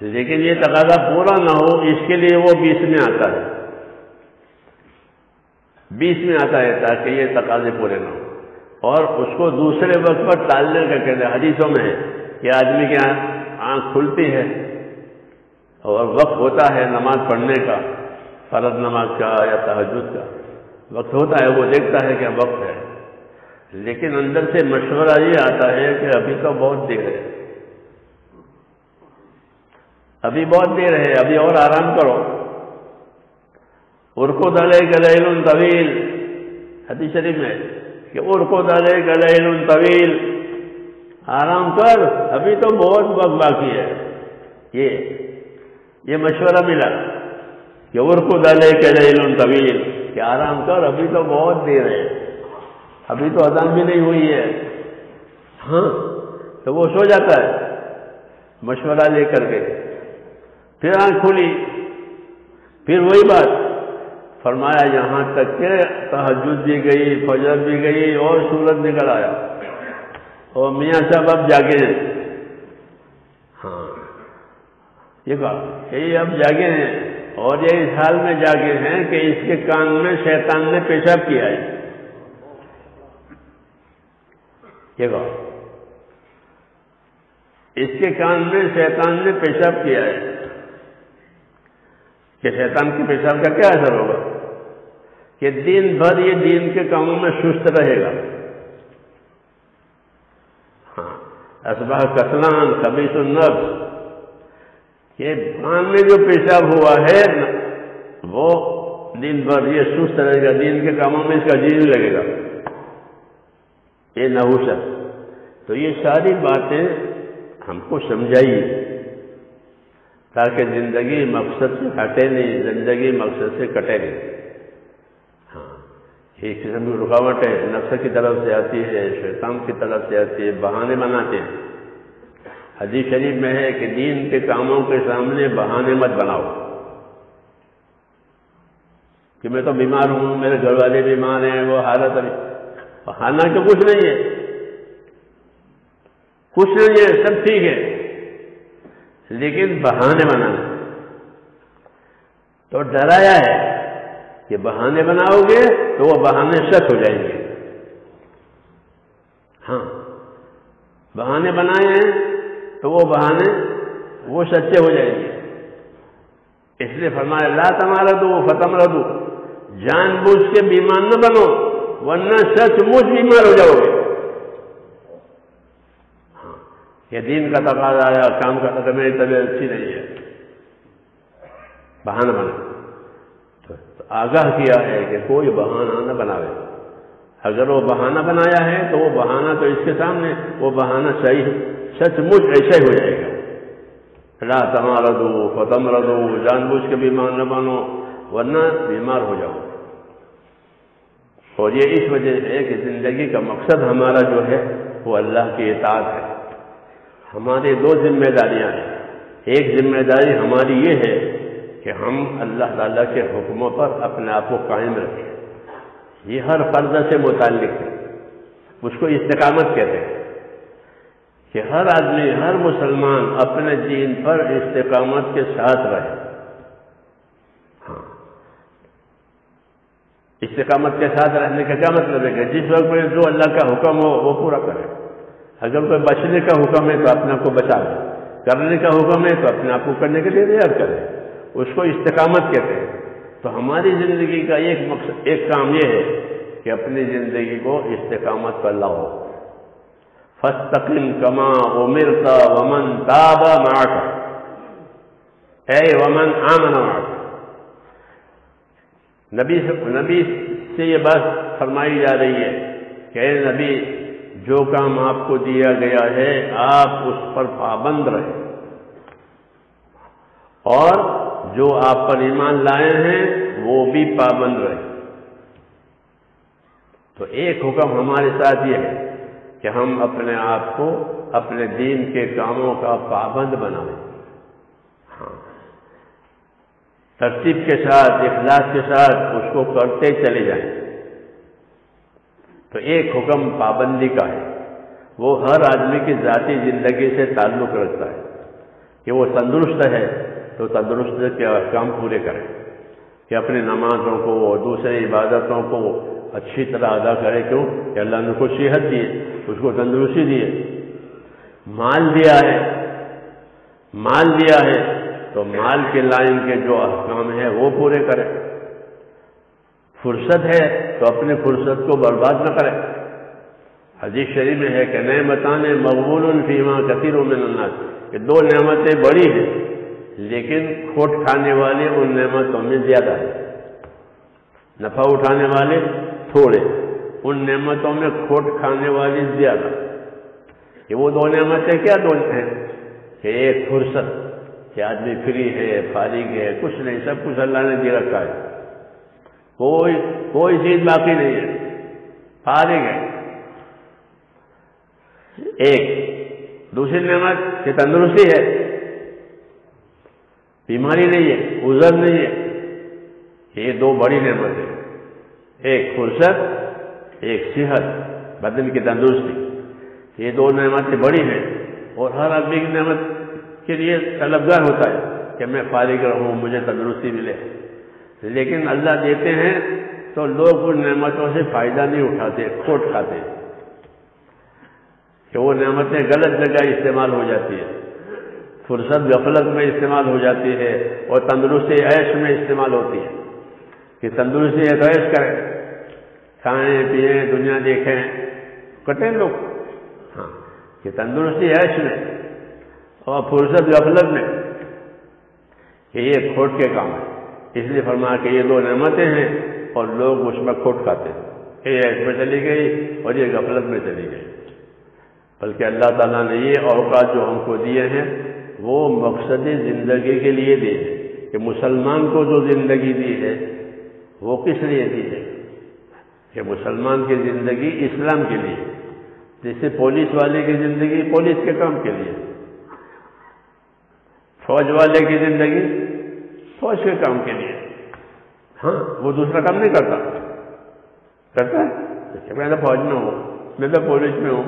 لیکن یہ تقاضا پورا نہ ہو، اس کے لیے وہ بیس میں آتا ہے۔ بیس میں آتا ہے تاکہ یہ تقاضے پورے نہ ہو اور اس کو دوسرے وقت پر ٹالنے کا کہتے ہیں حدیثوں میں ہے کہ آدمی کی آنکھ کھلتی ہے۔ اور وقت ہوتا ہے نماز پڑھنے کا، فرض نماز کا یا تحجد کا۔ وقت ہوتا ہے، وہ دیکھتا ہے کہ وقت ہے۔ لیکن اندر سے مشورہ یہ آتا ہے کہ ابھی تو بہت دیر ہے۔ ابھی بہت دیر ہے، ابھی اور آرام کرو۔ ارکو دلے گلیل طویل۔ حدیث شریف میں کہ ارکو دلے گلیل طویل۔ آرام کر، ابھی تو بہت وقت باقی ہے۔ یہ یہ مشورہ ملا کہ ارکو دلے گلیل طویل، کہ آرام کر، ابھی تو بہت دیر ہے۔ ابھی تو اذان بھی نہیں ہوئی ہے۔ ہاں تو وہ سو جاتا ہے۔ مشورہ لے کر کے۔ پھر آنکھ کھلی۔ پھر وہی بات۔ فرمایا، یہاں تک کہ تحجد بھی گئی، فجر بھی گئی اور سورج نکل آیا۔ اور میاں صاحب اب جاگے ہاں یہ بات یہ اب جاگے ہیں اور یہ اس حال میں جاگے ہیں کہ اس کے کان میں شیطان نے پیشاب کیا ہے۔ یہ بات اس کے کان میں شیطان نے پیشاب کیا ہے۔ کہ شیطان کے پیشاب کا کیا اثر ہوگا؟ کہ دن بھر یہ دین کے کاموں میں سست رہے گا۔ ہاں اسبہ کسلان کبھی النفس۔ کہ کان میں جو پیشاب ہوا ہے، وہ دن بھر یہ سست رہے گا دین کے کاموں میں اس کا جی نہیں لگے گا۔ یہ نحوست تو یہ ساری باتیں ہم کو سمجھائیے۔ تاکہ زندگی مقصد سے ہٹے نہیں، زندگی مقصد سے کٹے نہیں۔ ہاں ایک قسم کی رکاوٹ ہے نفس کی طرف سے آتی ہے، شیطان کی طرف سے آتی ہے، بہانے بناتے ہیں۔ حدیث شریف میں ہے کہ دین کے کاموں کے سامنے بہانے مت بناؤ۔ کہ میں تو بیمار ہوں، میرے گھر والے بیمار ہیں، وہ حالت ابھی حالانکہ کچھ نہیں ہے۔ کچھ نہیں ہے، سب ٹھیک ہے۔ لیکن بہانے بنانا۔ تو ڈرایا ہے کہ بہانے بناؤ گے تو وہ بہانے سچ ہو جائیں گے۔ ہاں بہانے بنائے ہیں تو وہ بہانے وہ سچے ہو جائیں گے۔ اس لیے فرمایا، لا تمہارا دو وہ فتم دو جان بوجھ کے بیمار نہ بنو، ورنہ سچ مجھ بیمار ہو جاؤ گے۔ ہاں، یہ دین کا تقاضا آیا کام کا تقاضا میری طبیعت اچھی نہیں ہے۔ بہانہ بنا تو آگاہ کیا ہے کہ کوئی بہانہ نہ بناوے۔ اگر وہ بہانہ بنایا ہے تو وہ بہانہ تو اس کے سامنے، وہ بہانہ صحیح ہے۔ سچ مچ ایسا ہی ہو جائے گا۔ لا تمہارا دو ختم ردو جان بوجھ کے بیمار نہ بنو، ورنہ بیمار ہو جاؤ۔ اور یہ اس وجہ سے کہ زندگی کا مقصد ہمارا جو ہے وہ اللہ کی اطاعت ہے۔ ہماری دو ذمہ داریاں ہیں۔ ایک ذمہ داری ہماری یہ ہے کہ ہم اللہ تعالیٰ کے حکموں پر اپنے آپ کو قائم رکھیں۔ یہ ہر فرض سے متعلق ہے۔ اس کو استقامت کہتے ہیں۔ کہ ہر آدمی، ہر مسلمان اپنے دین پر استقامت کے ساتھ رہے۔ ہاں۔ استقامت کے ساتھ رہنے کا کیا مطلب ہے کہ جس وقت میں جو اللہ کا حکم ہو، وہ پورا کرے۔ اگر کوئی بچنے کا حکم ہے تو اپنے آپ کو بچا لے۔ کرنے کا حکم ہے تو اپنے آپ کو کرنے کے لیے تیار کرے۔ اس کو استقامت کہتے ہیں۔ تو ہماری زندگی کا ایک مقصد، ایک کام یہ ہے کہ اپنی زندگی کو استقامت پر لاؤ۔ فستقم کما امرتا ومن تابا ماٹ اے ومن آمن ماٹ نبی سے نبی سے یہ بات فرمائی جا رہی ہے کہ اے نبی، جو کام آپ کو دیا گیا ہے، آپ اس پر پابند رہے اور جو آپ پر ایمان لائے ہیں، وہ بھی پابند رہے تو ایک حکم ہمارے ساتھ یہ ہے۔ کہ ہم اپنے آپ کو اپنے دین کے کاموں کا پابند بنائیں۔ ہاں۔ ترتیب کے ساتھ، اخلاص کے ساتھ اس کو کرتے چلے جائیں۔ تو ایک حکم پابندی کا ہے۔ وہ ہر آدمی کی ذاتی زندگی سے تعلق رکھتا ہے۔ کہ وہ تندرست ہے، تو تندرست کے کام پورے کرے کہ اپنی نمازوں کو، دوسرے عبادتوں کو اچھی طرح ادا کرے، کیوں؟ کہ اللہ نے کو صحت دیے اس کو تندرستی دیے مال دیا ہے، مال دیا ہے، تو مال کے لائن کے جو احکام ہیں وہ پورے کرے۔ فرصت ہے تو اپنے فرصت کو برباد نہ کرے۔ حدیث شریف میں ہے کہ نئے متانے مقبول الفیمہ کثیر میں الناس، کہ دو نعمتیں بڑی ہیں، لیکن کھوٹ کھانے والے ان نعمتوں میں زیادہ ہے نفع اٹھانے والے تھوڑے ان نعمتوں میں کھوٹ کھانے والی زیادہ۔ کہ وہ دو نعمتیں کیا دو ہیں؟ کہ ایک فرصت، کہ آدمی فری ہے، فارغ ہے، کچھ نہیں، سب کچھ اللہ نے دے رکھا ہے۔ کوئی کوئی چیز باقی نہیں ہے۔ فارغ ہے۔ ایک، دوسری نعمت کہ تندرستی ہے۔ بیماری نہیں ہے ازر نہیں ہے۔ یہ دو بڑی نعمت ہے ایک فرصت، ایک صحت۔ بدن کی تندرستی۔ یہ دو نعمتیں بڑی ہیں اور ہر آدمی کی نعمت کے لیے طلبگار ہوتا ہے کہ میں فارغ رہوں، مجھے تندرستی ملے۔ لیکن اللہ دیتے ہیں تو لوگ ان نعمتوں سے فائدہ نہیں اٹھاتے، کھوٹ کھاتے۔ کہ وہ نعمتیں غلط جگہ استعمال ہو جاتی ہے فرصت غفلت میں استعمال ہو جاتی ہے اور تندرستی عیش میں استعمال ہوتی ہے۔ کہ تندرستی ہے تو کریں۔ کھائیں، پیئیں، دنیا دیکھیں۔ کٹیں لوگ۔ ہاں کہ تندرستی عیش میں۔ اور فرصت غفلت میں۔ کہ یہ کھوٹ کے کام ہے۔ اس لیے فرمایا کہ یہ دو نعمتیں ہیں اور لوگ اس میں کھوٹ کھاتے ہیں۔ یہ ایس میں چلی گئی اور یہ غفلت میں چلی گئی۔ بلکہ اللہ تعالیٰ نے یہ اوقات جو ہم کو دیے ہیں، وہ مقصد زندگی کے لیے دیے ہیں کہ مسلمان کو جو زندگی دی ہے وہ کس لیے دی ہے؟ کہ مسلمان کی زندگی اسلام کے لیے، جیسے پولیس والے کی زندگی پولیس کے کام کے لیے، فوج والے کی زندگی فوج کے کام کے لیے۔ ہاں وہ دوسرا کام نہیں کرتا۔ کرتا ہے؟ میں تو فوج میں ہوں، میں تو پولیس میں ہوں۔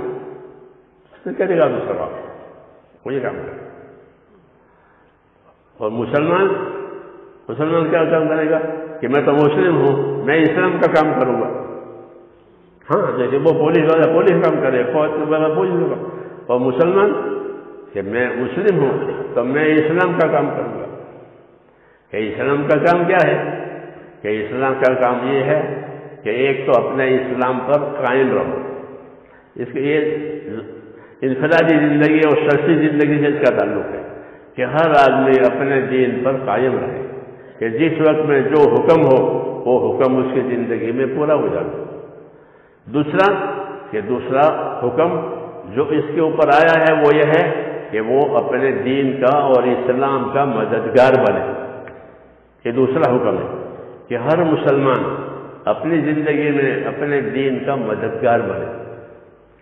کرے گا دوسرا کام؟ وہ یہ کام کرے۔ اور مسلمان مسلمان کیا کام کرے گا؟ کہ میں تو مسلم ہوں، میں اسلام کا کام کروں گا۔ ہاں جیسے وہ پولیس والا پولیس کام کرے، فوج والا پولیس کا اور مسلمان، کہ میں مسلم ہوں، تو میں اسلام کا کام کروں گا۔ کہ اسلام کا کام کیا ہے؟ کہ اسلام کا کام یہ ہے کہ ایک تو اپنے اسلام پر قائم رہو۔ اس کے یہ انفرادی زندگی اور شخصی زندگی سے اس کا تعلق ہے کہ ہر آدمی اپنے دین پر قائم رہے۔ کہ جس وقت میں جو حکم ہو، وہ حکم اس کی زندگی میں پورا ہو جائے دوسرا، کہ دوسرا حکم جو اس کے اوپر آیا ہے، وہ یہ ہے کہ وہ اپنے دین کا اور اسلام کا مددگار بنے۔ یہ دوسرا حکم ہے کہ ہر مسلمان اپنی زندگی میں اپنے دین کا مددگار بنے۔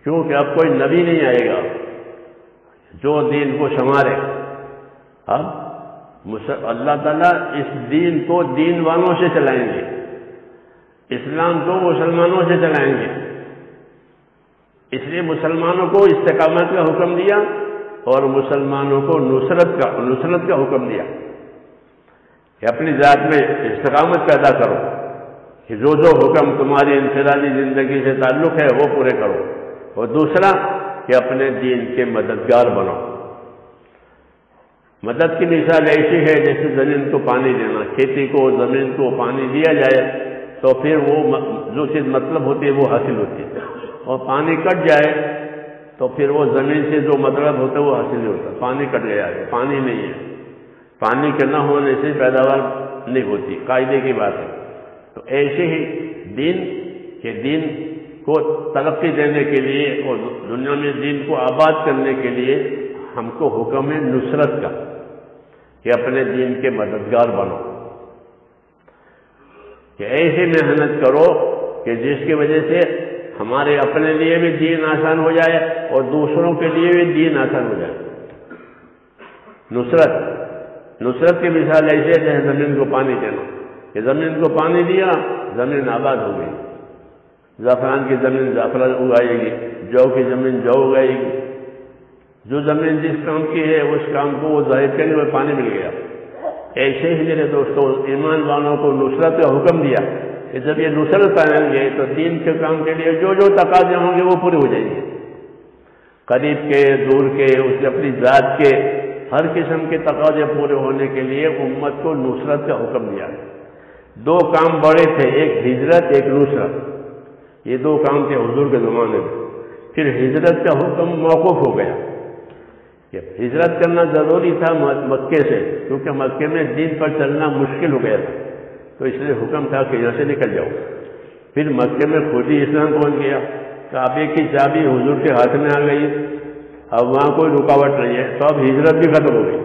کیونکہ اب کوئی نبی نہیں آئے گا، جو دین کو سنوارے۔ اب اللہ تعالیٰ اس دین کو دین والوں سے چلائیں گے۔ اسلام کو مسلمانوں سے چلائیں گے۔ اس لیے مسلمانوں کو استقامت کا حکم دیا اور مسلمانوں کو نصرت کا نصرت کا حکم دیا۔ کہ اپنی ذات میں استقامت پیدا کرو۔ کہ جو جو حکم تمہاری انفرادی زندگی سے تعلق ہے وہ پورے کرو۔ اور دوسرا، کہ اپنے دین کے مددگار بنو۔ مطلب مدد کی مثال ایسی ہے، جیسے زمین کو پانی دینا، کھیتی کو، زمین کو پانی دیا جائے تو پھر وہ جو چیز مطلب ہوتی ہے وہ حاصل ہوتی ہے۔ اور پانی کٹ جائے تو پھر وہ زمین سے جو مطلب ہوتا ہے وہ حاصل نہیں ہوتا۔ پانی کٹ گیا ہے، پانی نہیں ہے۔ پانی کے نہ ہونے سے پیداوار نہیں ہوتی۔ قاعدے کی بات ہے۔ تو ایسے ہی دین کے دین کو ترقی دینے کے لیے اور دنیا میں دین کو آباد کرنے کے لیے ہم کو حکم ہے نصرت کا کہ اپنے دین کے مددگار بنو۔ کہ ایسی محنت کرو کہ جس کی وجہ سے ہمارے اپنے لیے بھی دین آسان ہو جائے اور دوسروں کے لیے بھی دین آسان ہو جائے۔ نصرت نصرت کی مثال ایسے جیسے زمین کو پانی دینا کہ زمین کو پانی دیا، زمین آباد ہو گئی۔ زعفران کی زمین زعفران اگائے گی، جو کی زمین جو اگائے گی۔ جو زمین جس کام کی ہے، اس کام کو وہ ظاہر کرنے میں پانی مل گیا۔ ایسے ہی میرے دوستوں ایمان والوں کو نصرت کا حکم دیا کہ جب یہ نصرت آئیں گے تو دین کے کام کے لیے جو جو تقاضے ہوں گے وہ پورے ہو جائیں گے۔ قریب کے، دور کے، اس اپنی ذات کے ہر قسم کے تقاضے پورے ہونے کے لیے امت کو نصرت کا حکم دیا۔ دو کام بڑے تھے، ایک ہجرت، ایک نصرت۔ یہ دو کام تھے حضور کے زمانے میں۔ پھر ہجرت کا حکم موقف ہو گیا۔ کہ ہجرت کرنا ضروری تھا مکے سے، کیونکہ مکے میں دین پر چلنا مشکل ہو گیا تھا۔ تو اس لیے حکم تھا کہ یہاں سے نکل جاؤ۔ پھر مکے میں خود ہی اسلام پہنچ گیا۔ کعبے کی چابی حضور کے ہاتھ میں آ گئی۔ اب وہاں کوئی رکاوٹ نہیں ہے۔ تو اب ہجرت بھی ختم ہو گئی۔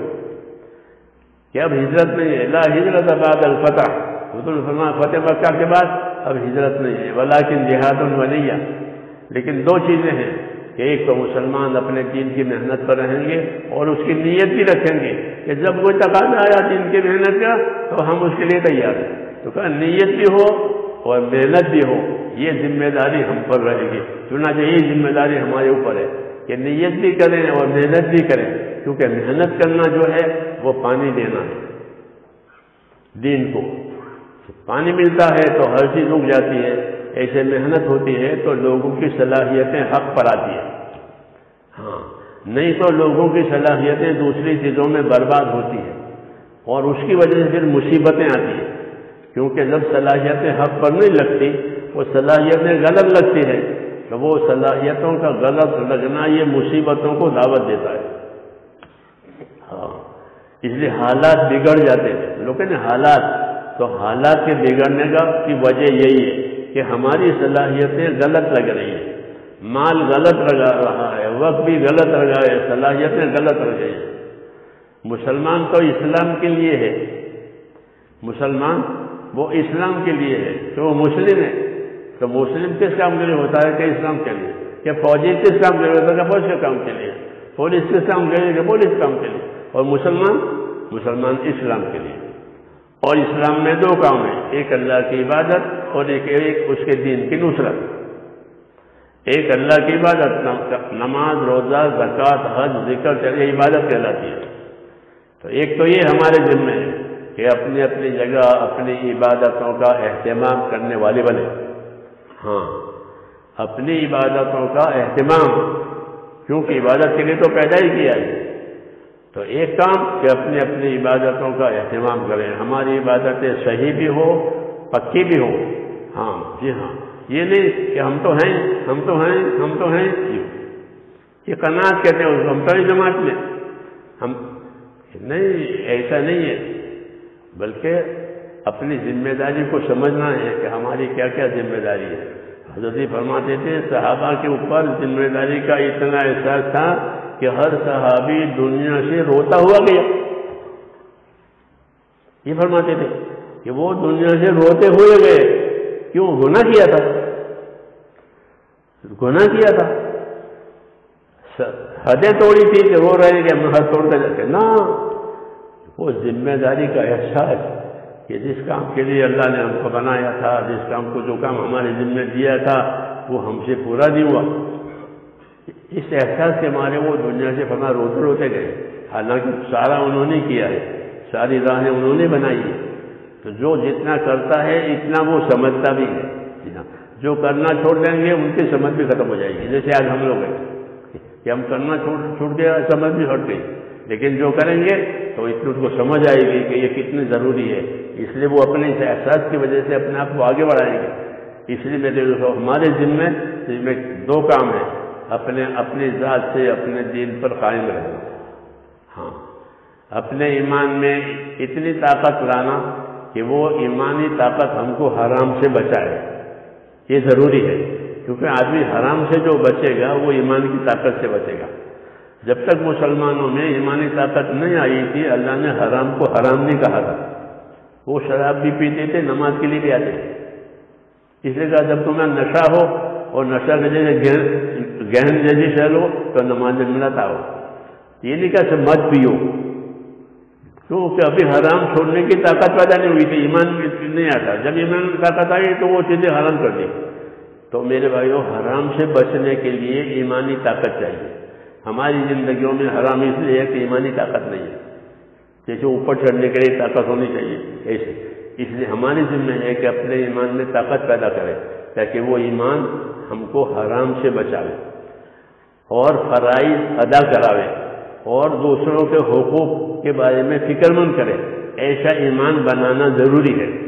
کہ اب ہجرت نہیں ہے۔ لا ہجرت بعد الفتح۔ حضور فرما فتح مکہ کے بعد اب ہجرت نہیں ہے۔ ولیکن جہاد الولیہ لیکن دو چیزیں ہیں۔ کہ ایک تو مسلمان اپنے دین کی محنت پر رہیں گے اور اس کی نیت بھی رکھیں گے کہ جب کوئی تقاضا آیا دین کی محنت کا تو ہم اس کے لیے تیار ہیں۔ تو کہا نیت بھی ہو اور محنت بھی ہو، یہ ذمہ داری ہم پر رہے گی۔ چنانچہ یہ ذمہ داری ہمارے اوپر ہے کہ نیت بھی کریں اور محنت بھی کریں۔ کیونکہ محنت کرنا جو ہے وہ پانی دینا ہے۔ دین کو۔ پانی ملتا ہے تو ہر چیز رک جاتی ہے۔ ایسے محنت ہوتی ہے تو لوگوں کی صلاحیتیں حق پر آتی ہیں۔ ہاں نہیں تو لوگوں کی صلاحیتیں دوسری چیزوں میں برباد ہوتی ہیں۔ اور اس کی وجہ سے پھر مصیبتیں آتی ہیں۔ کیونکہ جب صلاحیتیں حق پر نہیں لگتی، وہ صلاحیتیں غلط لگتی ہیں۔ تو وہ صلاحیتوں کا غلط لگنا یہ مصیبتوں کو دعوت دیتا ہے۔ ہاں اس لیے حالات بگڑ جاتے ہیں۔ لوگ حالات، تو حالات کے بگڑنے کا کی وجہ یہی ہے۔ کہ ہماری صلاحیتیں غلط لگ رہی ہیں۔ مال غلط لگا رہا ہے، وقت بھی غلط لگا ہے، صلاحیتیں غلط لگ رہی ہیں۔ مسلمان تو اسلام کے لیے ہے۔ مسلمان وہ اسلام کے لیے ہے تو وہ مسلم ہے۔ تو مسلم کس کام کے لیے ہوتا ہے؟ کہ اسلام کے لیے۔ کہ فوجی کس کام کے لیے ہوتا ہے؟ کہ فوج کے کام کے لیے۔ پولیس کس کام کے لیے؟ کہ پولیس کام کے لیے۔ اور مسلمان مسلمان اسلام کے لیے۔ اور اسلام میں دو کام ہیں، ایک اللہ کی عبادت اور ایک ایک اس کے دین کی نصرت۔ ایک اللہ کی عبادت نماز، روزہ، زکوٰۃ، حج، ذکر چلے عبادت کہلاتی ہے۔ تو ایک تو یہ ہمارے ذمے ہے کہ اپنی اپنی جگہ، اپنی عبادتوں کا اہتمام کرنے والے بنے۔ ہاں اپنی عبادتوں کا اہتمام، کیونکہ عبادت کے لیے تو پیدا ہی کیا ہے۔ تو ایک کام کہ اپنی اپنی عبادتوں کا اہتمام کریں۔ ہماری عبادتیں صحیح بھی ہو پکی بھی ہو ہاں جی ہاں۔ یہ نہیں کہ ہم تو ہیں، ہم تو ہیں، ہم تو ہیں۔ یہ کناٹ کہتے ہیں، اس کو ہم تو جماعت میں۔ ہم، نہیں، ایسا نہیں ہے۔ بلکہ اپنی ذمہ داری کو سمجھنا ہے کہ ہماری کیا کیا ذمہ داری ہے۔ حضرت فرماتے تھے، صحابہ کے اوپر ذمہ داری کا اتنا احساس تھا کہ ہر صحابی دنیا سے روتا ہوا گیا۔ یہ فرماتے تھے کہ وہ دنیا سے روتے ہوئے گئے۔ کیوں؟ گنا کیا تھا۔ گنا کیا تھا۔ حدیں توڑی تھی کہ رو رہے کہ ہم حد توڑ کر جاتے۔ نا وہ ذمہ داری کا احساس کہ جس کام کے لیے اللہ نے ہم کو بنایا تھا، جس کام کو جو کام ہمارے ذمہ دیا تھا، وہ ہم سے پورا نہیں ہوا۔ اس احساس کے مارے وہ دنیا سے فنا روتے روتے گئے۔ حالانکہ سارا انہوں نے کیا ہے، ساری راہیں انہوں نے بنائی ہے تو جو جتنا کرتا ہے، اتنا وہ سمجھتا بھی ہے۔ جی ہاں۔ جو کرنا چھوڑ دیں گے، ان کی سمجھ بھی ختم ہو جائے گی۔ جیسے آج ہم لوگ ہیں۔ کہ ہم کرنا چھوڑ چھوٹ گیا سمجھ بھی ہٹ گئی۔ لیکن جو کریں گے، تو اتنی اس کو سمجھ آئے گی کہ یہ کتنی ضروری ہے۔ اس لیے وہ اپنے اس احساس کی وجہ سے اپنے آپ کو آگے بڑھائیں گے۔ اس لیے میرے ہمارے ذمے میں دو کام ہیں۔ اپنے اپنی ذات سے اپنے دین پر قائم رہنا ہاں۔ اپنے ایمان میں اتنی طاقت لانا کہ وہ ایمانی طاقت ہم کو حرام سے بچائے۔ یہ ضروری ہے، کیونکہ آدمی حرام سے جو بچے گا، وہ ایمان کی طاقت سے بچے گا۔ جب تک مسلمانوں میں ایمانی طاقت نہیں آئی تھی، اللہ نے حرام کو حرام نہیں کہا تھا۔ وہ شراب بھی پیتے تھے، نماز کے لیے بھی آتے اس لیے کہا جب تمہیں نشہ ہو اور نشہ کے جیسے گہن جیسی شہر ہو تو نماز ملاتا ہو۔ یہ نہیں کہا مت پیو۔ کیونکہ ابھی حرام چھوڑنے کی طاقت پیدا نہیں ہوئی تھی، ایمان نہیں آتا۔ جب ایمان کی طاقت آئی تو وہ چیزیں حرام کر دی۔ تو میرے بھائیوں حرام سے بچنے کے لیے ایمانی طاقت چاہیے۔ ہماری زندگیوں میں حرام اس لیے ہے کہ ایمانی طاقت نہیں ہے۔ جیسے اوپر چڑھنے کے لیے طاقت ہونی چاہیے۔ ایسے۔ اس لیے ہماری ذمہ ہے کہ اپنے ایمان میں طاقت پیدا کرے، تاکہ وہ ایمان ہم کو حرام سے بچاوے۔ اور فرائض ادا کراوے اور دوسروں کے حقوق کے بارے میں فکر مند کرے۔ ایسا ایمان بنانا ضروری ہے۔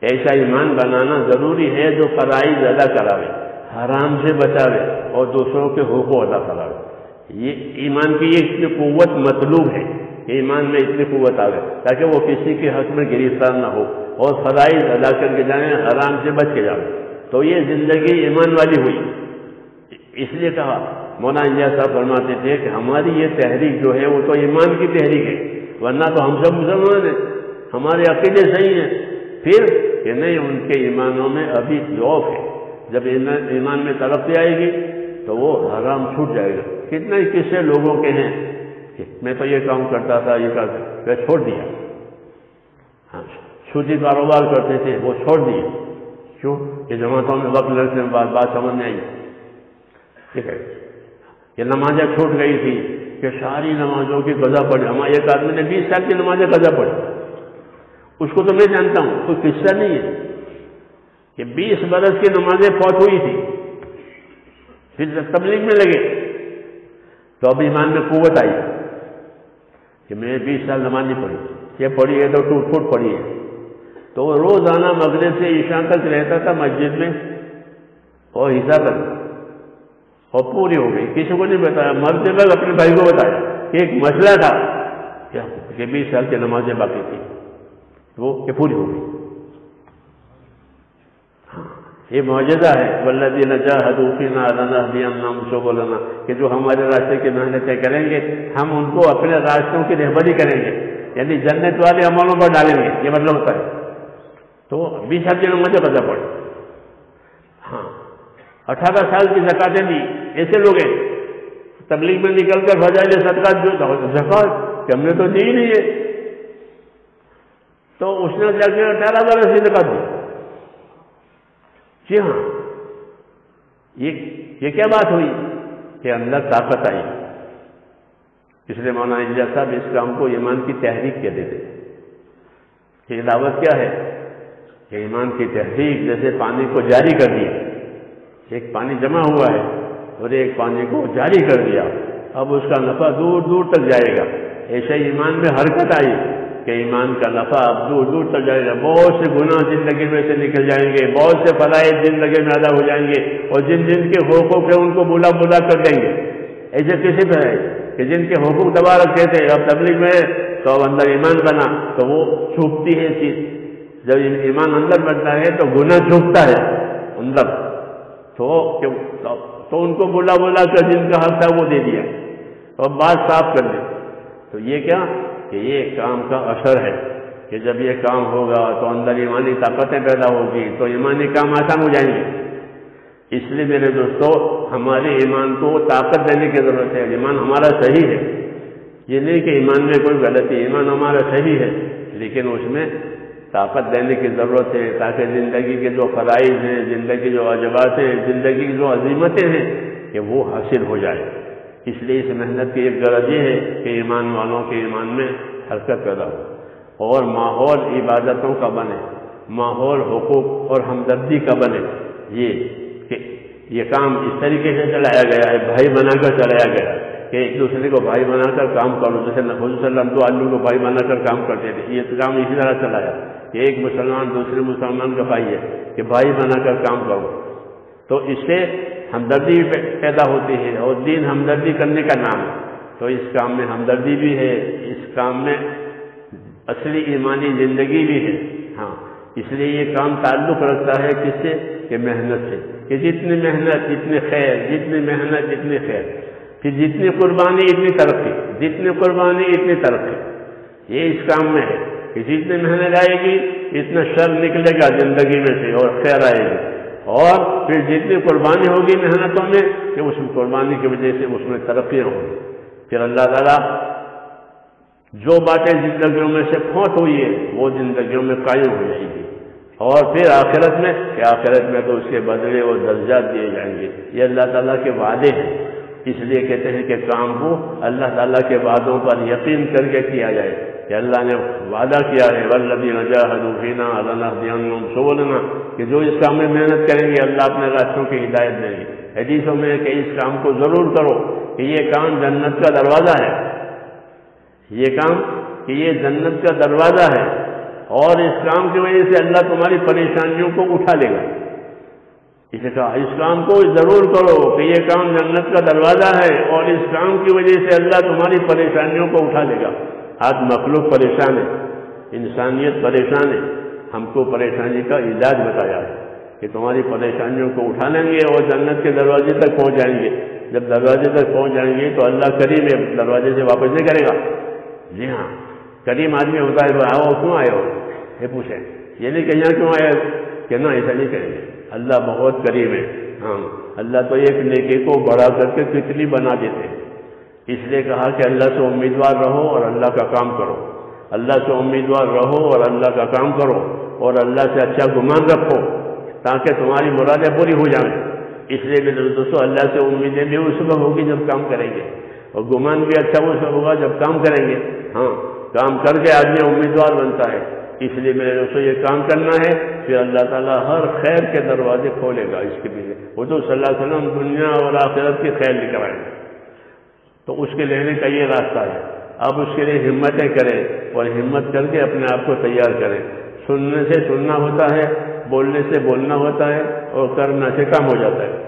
ایسا ایمان بنانا ضروری ہے جو فرائض ادا کراوے، حرام سے بچاوے اور دوسروں کے حقوق ادا کراوے۔ یہ ایمان کی یہ اتنی قوت مطلوب ہے کہ ایمان میں اتنی قوت آوے تاکہ وہ کسی کے حق میں گرفتار نہ ہو اور فرائض ادا کر کے جائیں، حرام سے بچ کے جاؤ تو یہ زندگی ایمان والی ہوئی۔ اس لیے کہا، مولانا انڈیا صاحب فرماتے تھے کہ ہماری یہ تحریک جو ہے وہ تو ایمان کی تحریک ہے، ورنہ تو ہم سب مسلمان ہیں، ہمارے عقیدے صحیح ہیں۔ پھر کہ نہیں، ان کے ایمانوں میں ابھی ضعف ہے۔ جب ایمان میں ترقی آئے گی تو وہ حرام چھوٹ جائے گا۔ کتنے قصے لوگوں کے ہیں کہ میں تو یہ کام کرتا تھا، یہ کرتا چھوڑ دیا۔ ہاں چھوٹی کاروبار کرتے تھے، وہ چھوڑ دیے کیوں؟ یہ جماعتوں میں وقت لگتے بات بات سمجھ میں آئی۔ ٹھیک ہے یہ نمازیں چھوٹ گئی تھی کہ ساری نمازوں کی قضا پڑی ہمارے ایک آدمی نے بیس سال کی نمازیں قضا پڑی اس کو تو میں جانتا ہوں، کوئی قصہ نہیں ہے۔ کہ بیس برس کی نمازیں فوت ہوئی تھی پھر تبلیغ میں لگے تو اب ایمان میں قوت آئی کہ میں بیس سال نماز نہیں پڑھی۔ یہ پڑھی ہے تو ٹوٹ پھوٹ پڑھی ہے۔ تو وہ روزانہ مغرب سے عشاء تک رہتا تھا مسجد میں اور حصہ تک اور پوری ہو گئی۔ کسی کو نہیں بتایا۔ مرد لگ اپنے بھائی کو بتایا کہ ایک مسئلہ تھا۔ کہ بیس سال کی نمازیں باقی تھی وہ کہ پوری ہو گئی۔ ہاں، یہ معجزہ ہے۔ ولدی نجا حدوفی نا نام بولنا کہ جو ہمارے راستے کی محنتیں کریں گے، ہم ان کو اپنے راستوں کی رہبری کریں گے۔ یعنی جنت والے عملوں پر ڈالیں گے۔ یہ مطلب ہوتا ہے۔ تو بیس سال کے مجھے پتہ پڑے ہاں اٹھارہ سال کی زکاتیں دی، ایسے لوگ ہیں۔ تبلیغ میں نکل کر بجائے صدقات جو زکات کہ ہم نے تو دی نہیں ہے۔ تو اس نے جا کے اٹھارہ برس کی زکات دی۔ جی ہاں۔ یہ کیا بات ہوئی؟ کہ اندر طاقت آئی۔ اس لیے مولانا انجا صاحب اس کام کو ایمان کی تحریک کہتے تھے یہ دعوت کیا ہے؟ کہ ایمان کی تحریک جیسے پانی کو جاری کر دیا۔ ایک پانی جمع ہوا ہے اور ایک پانی کو جاری کر دیا۔ اب اس کا نفع دور دور تک جائے گا۔ ایسے ایمان میں حرکت آئی کہ ایمان کا نفع اب دور دور تک جائے گا۔ بہت سے گناہ زندگی میں سے نکل جائیں گے، بہت سے فرائض زندگی میں ادا ہو جائیں گے اور جن جن کے حقوق ہیں ان کو بولا بولا کر دیں گے۔ ایسے کسی طرح کہ جن کے حقوق دبا رکھے تھے، اب تبلیغ میں تو اب اندر ایمان بنا، تو وہ چھپتی ہے چیز۔ جب ایمان اندر بنتا ہے تو گناہ چھپتا ہے اندر۔ تو تو ان کو بولا بولا کر جن کا حق تھا وہ دے دیا۔ تو اب بات صاف کر دیں تو یہ کیا؟ کہ یہ کام کا اثر ہے کہ جب یہ کام ہوگا تو اندر ایمانی طاقتیں پیدا ہوگی، تو ایمانی کام آسان ہو جائیں گے۔ اس لیے میرے دوستو ہمارے ایمان کو طاقت دینے کی ضرورت ہے۔ ایمان ہمارا صحیح ہے۔ یہ نہیں کہ ایمان میں کوئی غلطی، ایمان ہمارا صحیح ہے، لیکن اس میں طاقت دینے کی ضرورت ہے، تاکہ زندگی کے جو فرائض ہیں، زندگی جو عجبات ہیں، زندگی کی جو عظیمتیں ہیں، کہ وہ حاصل ہو جائے۔ اس لیے اس محنت کی ایک غرض یہ ہے کہ ایمان والوں کے ایمان میں حرکت پیدا ہو۔ اور ماحول عبادتوں کا بنے، ماحول حقوق اور ہمدردی کا بنے۔ یہ کہ یہ کام اس طریقے سے چلایا گیا ہے، بھائی بنا کر چلایا گیا کہ ایک دوسرے کو بھائی بنا کر کام کرو۔ جیسے نفوز وسلم تو آلو کو بھائی بنا کر کام کرتے تھے، یہ کام اسی طرح چلایا۔ کہ ایک مسلمان دوسرے مسلمان کا بھائی ہے، کہ بھائی بنا کر کام کرو۔ تو اس سے ہمدردی پیدا ہوتی ہے اور دین ہمدردی کرنے کا نام ہے۔ تو اس کام میں ہمدردی بھی ہے، اس کام میں اصلی ایمانی زندگی بھی ہے۔ ہاں اس لیے یہ کام تعلق رکھتا ہے کس سے؟ کہ محنت سے۔ کہ جتنی محنت جتنی خیر، جتنی محنت جتنی خیر۔ کہ جتنی قربانی، اتنی ترقی۔ جتنی قربانی، اتنی ترقی۔ یہ اس کام میں ہے۔ کہ جتنی محنت آئے گی، اتنا شر نکلے گا زندگی میں سے اور خیر آئے گی۔ اور پھر جتنی قربانی ہوگی محنتوں میں، کہ اس قربانی کی وجہ سے اس میں ترقی ہوگی۔ پھر اللہ تعالیٰ جو باتیں زندگیوں میں سے پھوٹ ہوئی ہے وہ زندگیوں میں قائم ہو جائے گی۔ اور پھر آخرت میں، کہ آخرت میں تو اس کے بدلے اور درجات دیے جائیں گے۔ یہ اللہ تعالیٰ کے وعدے ہیں۔ اس لیے کہتے ہیں کہ کام کو اللہ تعالیٰ کے وعدوں پر یقین کر کے کیا جائے۔ کہ اللہ نے وعدہ کیا ہے ولدی نجا حدینا اللہ سولنا کہ جو اس کام میں محنت کریں گے، اللہ اپنے راستوں کی ہدایت دیں گے۔ حدیثوں میں کہ اس کام کو ضرور کرو کہ یہ کام جنت کا دروازہ ہے۔ یہ کام کہ یہ جنت کا دروازہ ہے۔ اور اس کام کی وجہ سے اللہ تمہاری پریشانیوں کو اٹھا لے گا۔ اسے کہا، اس کام کو ضرور کرو کہ یہ کام جنت کا دروازہ ہے اور اس کام کی وجہ سے اللہ تمہاری پریشانیوں کو اٹھا لے گا۔ آج مخلوق پریشان ہے، انسانیت پریشان ہے۔ ہم کو پریشانی کا علاج بتایا ہے کہ تمہاری پریشانیوں کو اٹھا لیں گے اور جنت کے دروازے تک پہنچ جائیں گے۔ جب دروازے تک پہنچ جائیں گے تو اللہ کریم دروازے سے واپس نہیں کرے گا۔ جی ہاں کریم آدمی ہوتا ہے، آؤ کیوں آئے ہو؟ یہ پوچھیں۔ یہ نہیں کہ یہاں کیوں آئے؟ کہ نہ، ایسا نہیں کریں گے۔ اللہ بہت قریب ہے۔ ہاں اللہ تو ایک نیکی کو بڑا کر کے کتنی بنا دیتے ہیں۔ اس لیے کہا کہ اللہ سے امیدوار رہو اور اللہ کا کام کرو۔ اللہ سے امیدوار رہو اور اللہ کا کام کرو اور اللہ سے اچھا گمان رکھو تاکہ تمہاری مرادیں پوری ہو جائیں۔ اس لیے میرے دوستوں اللہ سے امیدیں بھی اس وقت ہوگی جب کام کریں گے۔ اور گمان بھی اچھا اس وقت ہوگا جب کام کریں گے۔ ہاں کام کر کے آدمی امیدوار بنتا ہے۔ اس لیے میرے دوستوں یہ کام کرنا ہے، پھر اللہ تعالیٰ ہر خیر کے دروازے کھولے گا۔ اس کے پیچھے۔ وہ تو صلی اللہ علیہ وسلم دنیا اور آخرت کی خیر لے کر گے تو اس کے لینے کا یہ راستہ ہے۔ اب اس کے لیے ہمتیں کریں اور ہمت کر کے اپنے آپ کو تیار کریں۔ سننے سے سننا ہوتا ہے، بولنے سے بولنا ہوتا ہے اور کرنا سے کام ہو جاتا ہے۔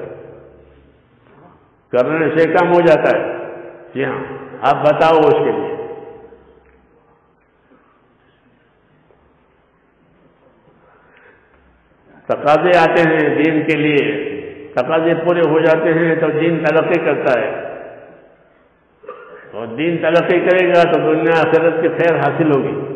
کرنے سے کام ہو جاتا ہے۔ جی ہاں آپ بتاؤ اس کے لیے۔ تقاضے آتے ہیں دین کے لیے۔ تقاضے پورے ہو جاتے ہیں تو دین ترقی کرتا ہے۔ اور دین ترقی کرے گا تو دنیا آخرت کی خیر حاصل ہوگی۔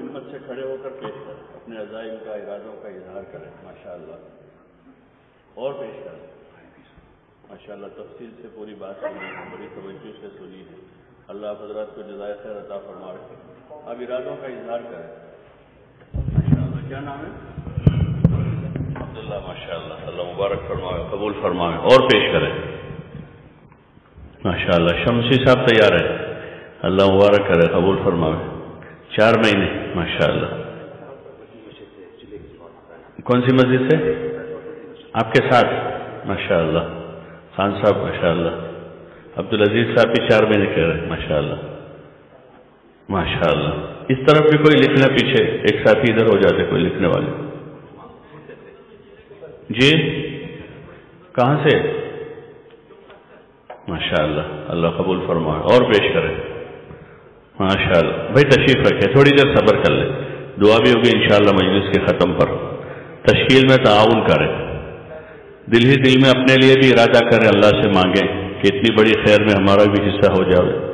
ہمت سے کھڑے ہو کر پیش کریں، اپنے عزائم کا، ارادوں کا اظہار کریں۔ ماشاء اللہ اور پیش کریں۔ ماشاء اللہ تفصیل سے پوری بات سنی ہے، بڑی توجہ سے سنی ہے۔ اللہ حضرات کو جزائے خیر عطا فرما رکھے اب ارادوں کا اظہار کریں۔ کیا نام ہے؟ عبداللہ ماشاء اللہ اللہ مبارک فرمائے قبول فرمائے اور پیش کریں۔ ماشاء اللہ شمسی صاحب تیار ہے اللہ مبارک کرے قبول فرمائے۔ چار مہینے ماشاء اللہ کون سی مسجد سے؟ آپ کے ساتھ ماشاء اللہ خان صاحب ماشاء اللہ عبدالعزیز صاحب بھی چار مہینے کہہ رہے ہیں ماشاء اللہ ماشاء اللہ اس طرف بھی کوئی لکھنا پیچھے، ایک ساتھی ادھر ہو جاتے، کوئی لکھنے والے۔ جی؟ کہاں سے؟ ماشاء اللہ اللہ قبول فرمائے۔ اور پیش کرے ماشاء اللہ بھائی تشریف رکھے تھوڑی دیر صبر کر لیں۔ دعا بھی ہوگی انشاءاللہ مجلس کے ختم پر۔ تشکیل میں تعاون کریں۔ دل ہی دل میں اپنے لیے بھی ارادہ کریں، اللہ سے مانگیں کہ اتنی بڑی خیر میں ہمارا بھی حصہ ہو جائے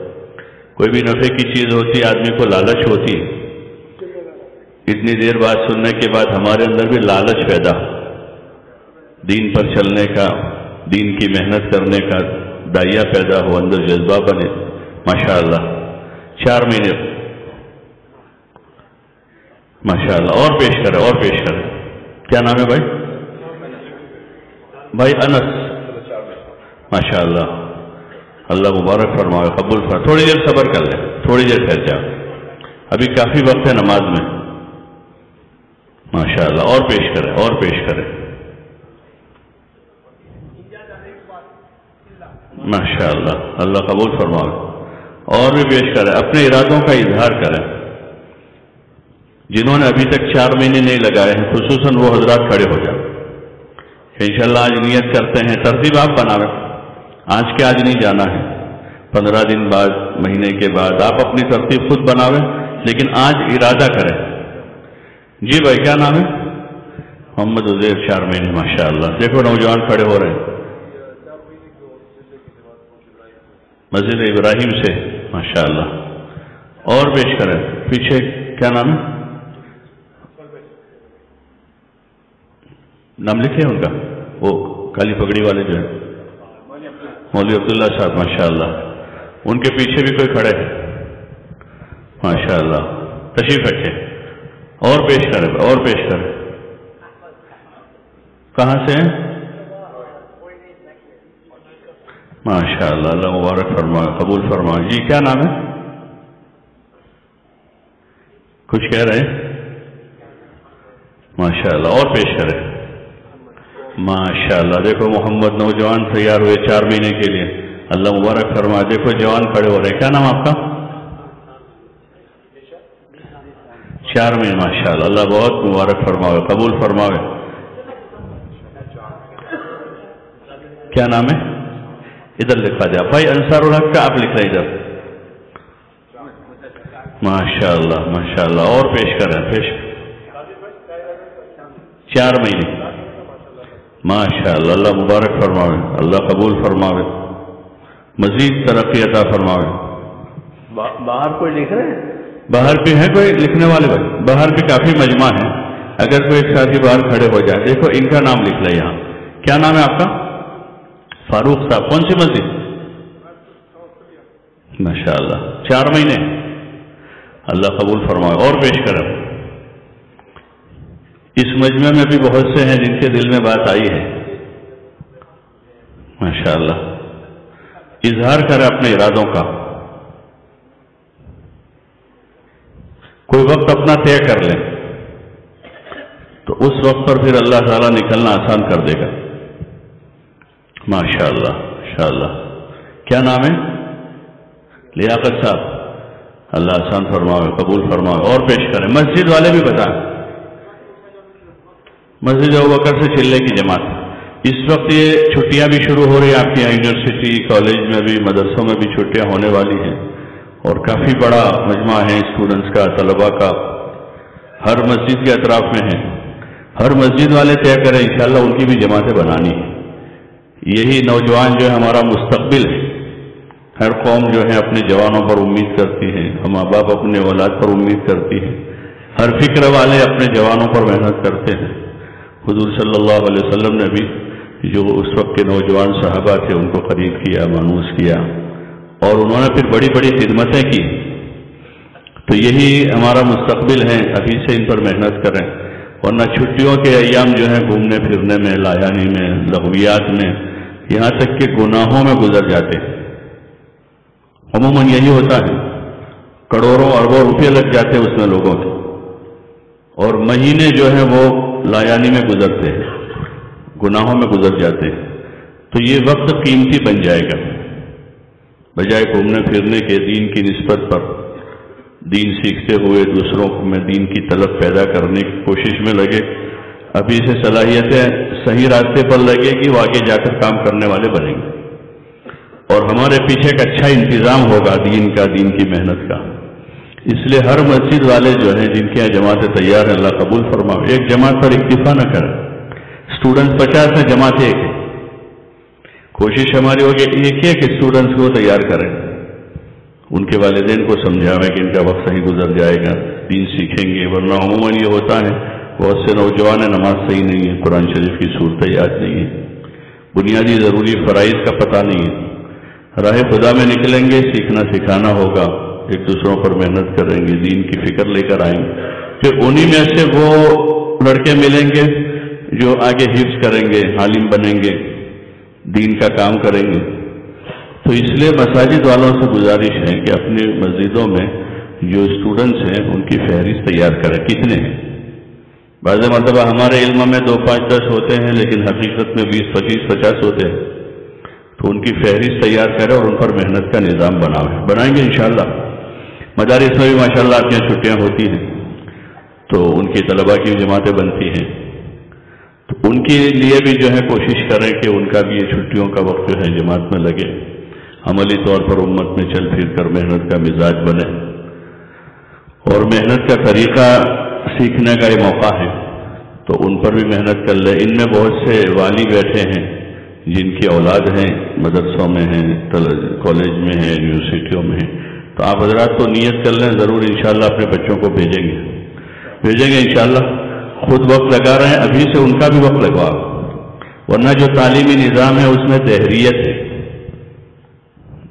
کوئی بھی نفے کی چیز ہوتی ہے، آدمی کو لالچ ہوتی ہے۔ اتنی دیر بات سننے کے بعد ہمارے اندر بھی لالچ پیدا۔ دین پر چلنے کا، دین کی محنت کرنے کا دائیا پیدا ہو، اندر جذبہ بنے۔ ماشاء اللہ چار مہینے۔ ماشاء اللہ اور پیش کرے اور پیش کرے کیا نام ہے بھائی؟ بھائی انس۔ ماشاء اللہ اللہ مبارک فرمائے، قبول فرما تھوڑی دیر صبر کر لیں، تھوڑی دیر ٹھہر جاؤ۔ ابھی کافی وقت ہے نماز میں۔ ماشاء اللہ اور پیش کریں، اور پیش کریں۔ ماشاء اللہ اللہ قبول فرمائے۔ اور بھی پیش کریں، اپنے ارادوں کا اظہار کریں۔ جنہوں نے ابھی تک چار مہینے نہیں لگائے ہیں، خصوصاً وہ حضرات کھڑے ہو جائیں انشاءاللہ آج نیت کرتے ہیں، ترتیب آپ بناویں۔ آج کے آج نہیں جانا ہے۔ پندرہ دن بعد، مہینے کے بعد آپ اپنی ترتیب خود بناویں، لیکن آج ارادہ کریں۔ جی بھائی، کیا نام ہے؟ محمد عزیر چار مہینے ماشاء اللہ دیکھو نوجوان کھڑے ہو رہے ہیں۔ مسجد ابراہیم سے ماشاء اللہ اور پیش کریں۔ پیچھے کیا نام ہے؟ نام لکھے ان کا؟ وہ کالی پگڑی والے جو ہیں۔ مولوی عبداللہ صاحب ماشاء اللہ ان کے پیچھے بھی کوئی کھڑے ہیں؟ ماشاء اللہ تشریف رکھے اور پیش کرے اور پیش کرے کہاں سے ہیں؟ ماشاء اللہ اللہ مبارک فرمائے قبول فرمائے جی کیا نام ہے؟ کچھ کہہ رہے ہیں؟ ماشاء اللہ اور پیش کرے ماشاء اللہ دیکھو محمد نوجوان تیار ہوئے چار مہینے کے لیے۔ اللہ مبارک فرما، دیکھو جوان کھڑے ہو رہے کیا نام آپ کا؟ چار مہینے ماشاء اللہ اللہ بہت مبارک فرماوے، قبول فرماوے۔ کیا نام ہے؟ ادھر لکھا جا بھائی، انصار الحق کا آپ لکھ رہے ادھر۔ ماشاء اللہ ماشاء اللہ اور پیش کریں، پیش۔ چار مہینے۔ ماشاء اللہ اللہ مبارک فرماوے اللہ قبول فرماوے مزید ترقی عطا فرماوے۔ باہر کوئی لکھ رہے ہیں؟ باہر بھی ہے کوئی لکھنے والے بھائی؟ باہر بھی کافی مجمع ہے اگر کوئی ایک ساتھی باہر کھڑے ہو جائے دیکھو ان کا نام لکھ لیں یہاں۔ کیا نام ہے آپ کا؟ فاروق صاحب کون سی مسجد؟ ماشاء اللہ چار مہینے۔ اللہ قبول فرمائے اور پیش کریں۔ اس مجمع میں بھی بہت سے ہیں جن کے دل میں بات آئی ہے۔ ماشاء اللہ اظہار کرے اپنے ارادوں کا۔ کوئی وقت اپنا طے کر لیں۔ تو اس وقت پر پھر اللہ تعالیٰ نکلنا آسان کر دے گا۔ ماشاء اللہ اللہ کیا نام ہے؟ لیاقت صاحب۔ اللہ آسان فرماوے، قبول فرماوے۔ اور پیش کریں۔ مسجد والے بھی بتائیں۔ مسجد بکر سے چلنے کی جماعت اس وقت یہ چھٹیاں بھی شروع ہو رہی ہیں، آپ کی یونیورسٹی، کالج میں بھی، مدرسوں میں بھی چھٹیاں ہونے والی ہیں۔ اور کافی بڑا مجمع ہے اسٹوڈنٹس کا، طلباء کا۔ ہر مسجد کے اطراف میں ہے ہر مسجد والے طے کریں، انشاءاللہ ان کی بھی جماعتیں بنانی ہے یہی نوجوان جو ہے ہمارا مستقبل ہے۔ ہر قوم جو ہے اپنے جوانوں پر امید کرتی ہے، ہم ماں باپ اپنے اولاد پر امید کرتی ہے ہر فکر والے اپنے جوانوں پر محنت کرتے ہیں۔ حضور صلی اللہ علیہ وسلم نے بھی جو اس وقت کے نوجوان صحابہ تھے، ان کو قریب کیا، مانوس کیا۔ اور انہوں نے پھر بڑی بڑی خدمتیں کی۔ تو یہی ہمارا مستقبل ہے۔ ابھی سے ان پر محنت کریں۔ ورنہ چھٹیوں کے ایام جو ہیں، گھومنے پھرنے میں لایانی میں، لغویات میں، یہاں تک کہ گناہوں میں گزر جاتے۔ ہیں عموماً یہی ہوتا ہے۔ کروڑوں اربوں روپے لگ جاتے ہیں اس میں لوگوں کے۔ اور مہینے جو ہیں وہ لایانی میں گزرتے ہیں، گناہوں میں گزر جاتے ہیں۔ تو یہ وقت قیمتی بن جائے گا۔ بجائے گھومنے پھرنے کے دین کی نسبت پر۔ دین سیکھتے ہوئے دوسروں میں دین کی طلب پیدا کرنے کی کوشش میں لگے۔ ابھی سے صلاحیتیں صحیح راستے پر لگے کہ وہ آگے جا کر کام کرنے والے بنیں۔ گے اور ہمارے پیچھے ایک اچھا انتظام ہوگا دین کا، دین کی محنت کا۔ اس لیے ہر مسجد والے جو ہیں، جن کے یہاں جماعتیں تیار ہیں، اللہ قبول فرما۔ ایک جماعت پر اکتفا نہ کریں۔ اسٹوڈنٹ پچاس ہیں، جماعت ایک ہے۔ کوشش ہماری ہوگی ایک ایک اسٹوڈنٹس کو تیار کریں۔ ان کے والدین کو سمجھاویں کہ ان کا وقت صحیح گزر جائے گا۔ دین سیکھیں گے، ورنہ عموماً یہ ہوتا ہے، بہت سے نوجوان ہیں، نماز صحیح نہیں ہے، قرآن شریف کی صورت یاد نہیں ہے۔ بنیادی ضروری فرائض کا پتہ نہیں ہے۔ راہ خدا میں نکلیں گے، سیکھنا سکھانا ہوگا۔ ایک دوسروں پر محنت کریں گے، دین کی فکر لے کر آئیں۔ گے پھر انہی میں سے وہ لڑکے ملیں گے جو آگے حفظ کریں گے، عالم بنیں گے، دین کا کام کریں گے۔ تو اس لیے مساجد والوں سے گزارش ہے کہ اپنی مسجدوں میں جو اسٹوڈنٹس ہیں، ان کی فہرست تیار کریں۔ کتنے ہیں؟ بعض مرتبہ ہمارے علم میں دو پانچ دس ہوتے ہیں، لیکن حقیقت میں بیس، پچیس، پچاس ہوتے ہیں۔ تو ان کی فہرست تیار کریں اور ان پر محنت کا نظام بناویں۔ بنائیں گے انشاءاللہ۔ مدارس میں بھی ماشاءاللہ آپ یہاں چھٹیاں ہوتی ہیں۔ تو ان کی طلباء کی جماعتیں بنتی ہیں۔ تو ان کے لیے بھی جو ہے کوشش کریں کہ ان کا بھی یہ چھٹیوں کا وقت جو ہے جماعت میں لگے۔ عملی طور پر امت میں چل پھر کر محنت کا مزاج بنے۔ اور محنت کا طریقہ سیکھنے کا یہ موقع ہے۔ تو ان پر بھی محنت کر لیں۔ ان میں بہت سے والی بیٹھے ہیں۔ جن کی اولاد ہیں، مدرسوں میں ہیں، کالج میں ہیں، یونیورسٹیوں میں ہیں۔ تو آپ حضرات تو نیت کر لیں، ضرور انشاءاللہ اپنے بچوں کو بھیجیں گے۔ بھیجیں گے انشاءاللہ۔ خود وقت لگا رہے ہیں، ابھی سے ان کا بھی وقت لگوا۔ ورنہ جو تعلیمی نظام ہے، اس میں دہریت ہے۔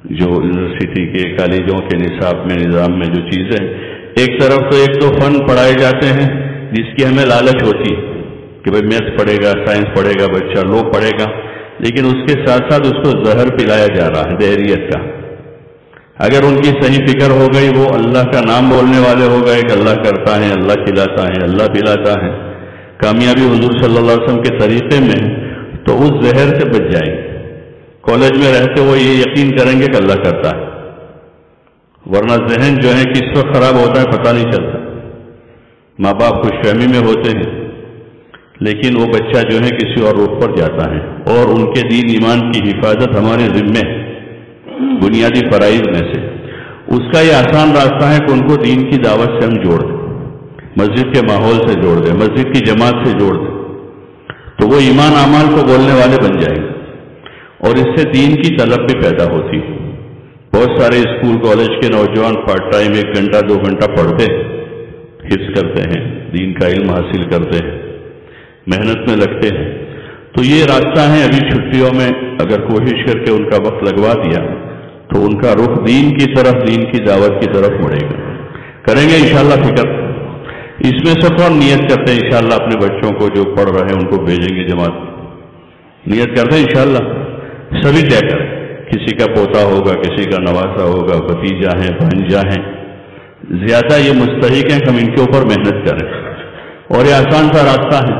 جو یونیورسٹی کے، کالجوں کے نصاب میں، نظام میں جو چیزیں ایک طرف تو ایک تو فن پڑھائے جاتے ہیں، جس کی ہمیں لالچ ہوتی ہے کہ بھائی میتھ پڑھے گا، سائنس پڑھے گا، بچہ لو پڑھے گا، لیکن اس کے ساتھ ساتھ اس کو زہر پلایا جا رہا ہے دہریت کا۔ اگر ان کی صحیح فکر ہو گئی، وہ اللہ کا نام بولنے والے ہو گئے کہ اللہ کرتا ہے، اللہ کھلاتا ہے، اللہ پلاتا ہے۔ کامیابی حضور صلی اللہ علیہ وسلم کے طریقے میں تو اس زہر سے بچ جائیں گے کالج میں رہتے وہ یہ یقین کریں گے کہ اللہ کرتا ہے۔ ورنہ ذہن جو ہے کس وقت خراب ہوتا ہے، پتہ نہیں چلتا۔ ماں باپ خوش فہمی میں ہوتے ہیں، لیکن وہ بچہ جو ہے کسی اور روح پر جاتا ہے۔ اور ان کے دین ایمان کی حفاظت ہمارے ذمے ہے۔ بنیادی فرائض میں سے۔ اس کا یہ آسان راستہ ہے کہ ان کو دین کی دعوت سے ہم جوڑ دیں۔ مسجد کے ماحول سے جوڑ دیں، مسجد کی جماعت سے جوڑ دیں۔ تو وہ ایمان اعمال کو بولنے والے بن جائیں گے۔ اور اس سے دین کی طلب بھی پیدا ہوتی بہت سارے اسکول، کالج کے نوجوان پارٹ ٹائم ایک گھنٹہ، دو گھنٹہ پڑھتے حص کرتے ہیں، دین کا علم حاصل کرتے ہیں، محنت میں لگتے ہیں۔ تو یہ راستہ ہے، ابھی چھٹیوں میں اگر کوشش کر کے ان کا وقت لگوا دیا۔ تو ان کا رخ دین کی طرف، دین کی دعوت کی طرف مڑے گا۔ کریں گے انشاءاللہ فکر۔ اس میں سب اور نیت کرتے ہیں انشاءاللہ اپنے بچوں کو جو پڑھ رہے ہیں ان کو بھیجیں گے جماعت؟ نیت کرتے ہیں انشاءاللہ؟ سبھی طے کریں۔ کسی کا پوتا ہوگا، کسی کا نواسا ہوگا بتیجا ہے بھنجا ہے زیادہ یہ مستحق ہیں کہ ہم ان کے اوپر محنت کریں۔ اور یہ آسان سا راستہ ہے۔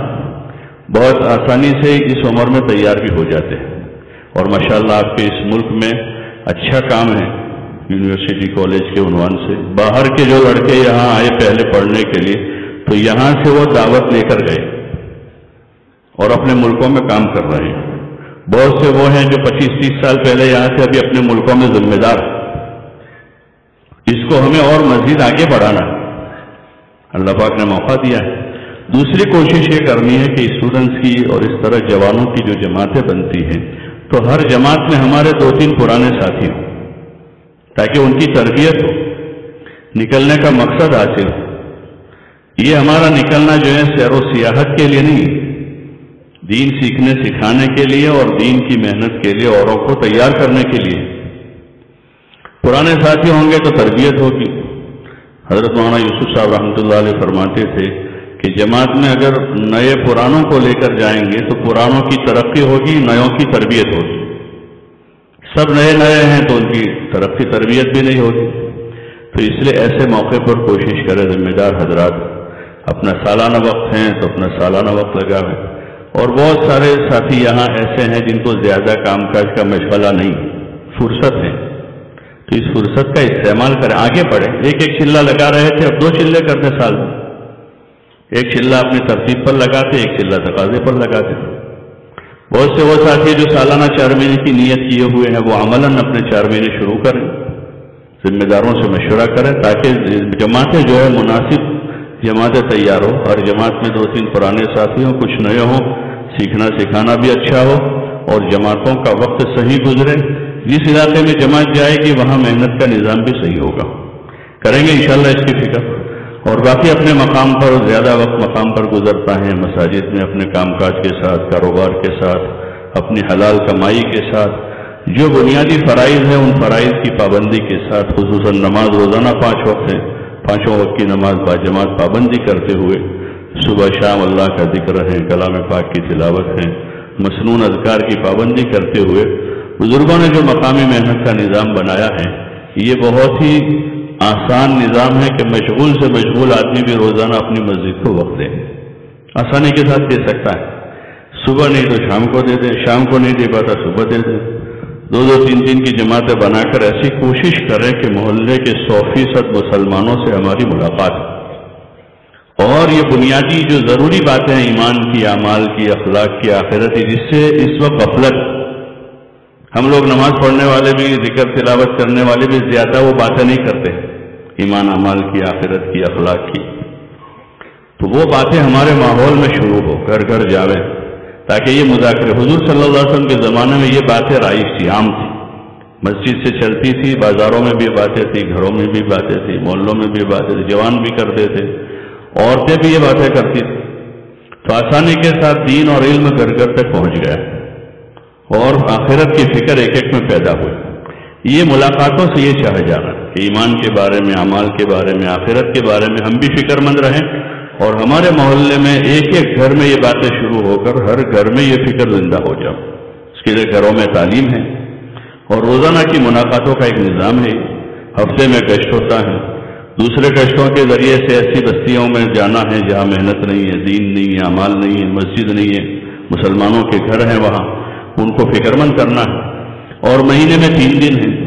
بہت آسانی سے اس عمر میں تیار بھی ہو جاتے ہیں۔ اور ماشاءاللہ آپ کے اس ملک میں اچھا کام ہے یونیورسٹی کالج کے عنوان سے۔ باہر کے جو لڑکے یہاں آئے پہلے پڑھنے کے لیے، تو یہاں سے وہ دعوت لے کر گئے اور اپنے ملکوں میں کام کر رہے ہیں۔ بہت سے وہ ہیں جو پچیس تیس سال پہلے یہاں سے ابھی اپنے ملکوں میں ذمہ دار اس کو ہمیں اور مزید آگے بڑھانا۔ ہے اللہ پاک نے موقع دیا ہے۔ دوسری کوشش یہ کرنی ہے کہ اسٹوڈنٹس کی اور اس طرح جوانوں کی جو جماعتیں بنتی ہیں تو ہر جماعت میں ہمارے دو تین پرانے ساتھی ہوں، تاکہ ان کی تربیت ہو، نکلنے کا مقصد حاصل ہو۔ یہ ہمارا نکلنا جو ہے سیر و سیاحت کے لیے نہیں، دین سیکھنے سکھانے کے لیے اور دین کی محنت کے لیے، اوروں کو تیار کرنے کے لیے۔ پرانے ساتھی ہوں گے تو تربیت ہوگی۔ حضرت مولانا یوسف صاحب رحمۃ اللہ علیہ فرماتے تھے کہ جماعت میں اگر نئے پرانوں کو لے کر جائیں گے تو پرانوں کی ترقی ہوگی نیوں کی تربیت ہوگی۔ سب نئے نئے ہیں تو ان کی ترقی تربیت بھی نہیں ہوگی۔ تو اس لیے ایسے موقع پر کوشش کرے ذمہ دار حضرات، اپنا سالانہ وقت ہیں تو اپنا سالانہ وقت لگا ہے اور بہت سارے ساتھی یہاں ایسے ہیں جن کو زیادہ کام کاج کا مشغلہ نہیں، فرصت ہے۔ تو اس فرصت کا استعمال کریں، آگے بڑھیں۔ ایک ایک چلہ لگا رہے تھے، اب دو چلے کرتے سال میں۔ ایک چلہ اپنی ترتیب پر لگاتے، ایک چلہ تقاضے پر لگاتے۔ بہت سے وہ ساتھی جو سالانہ چار مہینے کی نیت کیے ہوئے ہیں، وہ عملاً اپنے چار مہینے شروع کریں، ذمہ داروں سے مشورہ کریں تاکہ جماعتیں جو ہے مناسب جماعتیں تیار ہو ہر جماعت میں دو تین پرانے ساتھی ہوں کچھ نئے ہوں، سیکھنا سکھانا بھی اچھا ہو اور جماعتوں کا وقت صحیح گزرے۔ جس علاقے میں جماعت جائے گی، وہاں محنت کا نظام بھی صحیح ہوگا۔ کریں گے انشاءاللہ اس کی فکر۔ اور باقی اپنے مقام پر زیادہ وقت مقام پر گزرتا ہے مساجد میں اپنے کام کاج کے ساتھ، کاروبار کے ساتھ، اپنی حلال کمائی کے ساتھ، جو بنیادی فرائض ہیں ان فرائض کی پابندی کے ساتھ، خصوصاً نماز روزانہ پانچ وقت ہیں۔ پانچوں وقت کی نماز با جماعت پابندی کرتے ہوئے صبح، شام اللہ کا ذکر ہے، کلام پاک کی تلاوت ہے۔ مصنون اذکار کی پابندی کرتے ہوئے بزرگوں نے جو مقامی محنت کا نظام بنایا ہے، یہ بہت ہی آسان نظام ہے کہ مشغول سے مشغول آدمی بھی روزانہ اپنی مسجد کو وقت دے آسانی کے ساتھ دے سکتا ہے۔ صبح نہیں تو شام کو دے دیں شام کو نہیں دے پاتا صبح دے دیں دو دو تین تین کی جماعتیں بنا کر ایسی کوشش کریں کہ محلے کے سو فیصد مسلمانوں سے ہماری ملاقات ہو۔ اور یہ بنیادی جو ضروری باتیں ہیں، ایمان کی، اعمال کی، اخلاق کی، آخرت کی، جس سے اس وقت غفلت ہم لوگ نماز پڑھنے والے بھی، ذکر، تلاوت کرنے والے بھی زیادہ وہ باتیں نہیں کرتے۔ ایمان، اعمال کی، آخرت کی، اخلاق کی۔ تو وہ باتیں ہمارے ماحول میں شروع ہو، گھر گھر جاویں تاکہ یہ مذاکرے، حضور صلی اللہ علیہ وسلم کے زمانے میں یہ باتیں رائج تھی، عام تھی۔ مسجد سے چلتی تھی، بازاروں میں بھی باتیں تھی گھروں میں بھی باتیں تھی محلوں میں بھی باتیں تھی جوان بھی کرتے تھے۔ عورتیں بھی یہ باتیں کرتی تھی تو آسانی کے ساتھ دین اور علم گھر گھر تک پہنچ گیا اور آخرت کی فکر ایک ایک میں پیدا ہوئی۔ یہ ملاقاتوں سے یہ چاہے جانا کہ ایمان کے بارے میں، اعمال کے بارے میں، آخرت کے بارے میں ہم بھی فکر مند رہیں اور ہمارے محلے میں ایک ایک گھر میں یہ باتیں شروع ہو کر ہر گھر میں یہ فکر زندہ ہو جاؤ۔ اس کے لیے گھروں میں تعلیم ہے اور روزانہ کی ملاقاتوں کا ایک نظام ہے۔ ہفتے میں گشت ہوتا ہے۔ دوسرے گشتوں کے ذریعے سے ایسی بستیوں میں جانا ہے جہاں محنت نہیں ہے، دین نہیں ہے امال نہیں ہے، مسجد نہیں ہے۔ مسلمانوں کے گھر ہیں وہاں۔ ان کو فکر مند کرنا ہے۔ اور مہینے میں تین دن ہے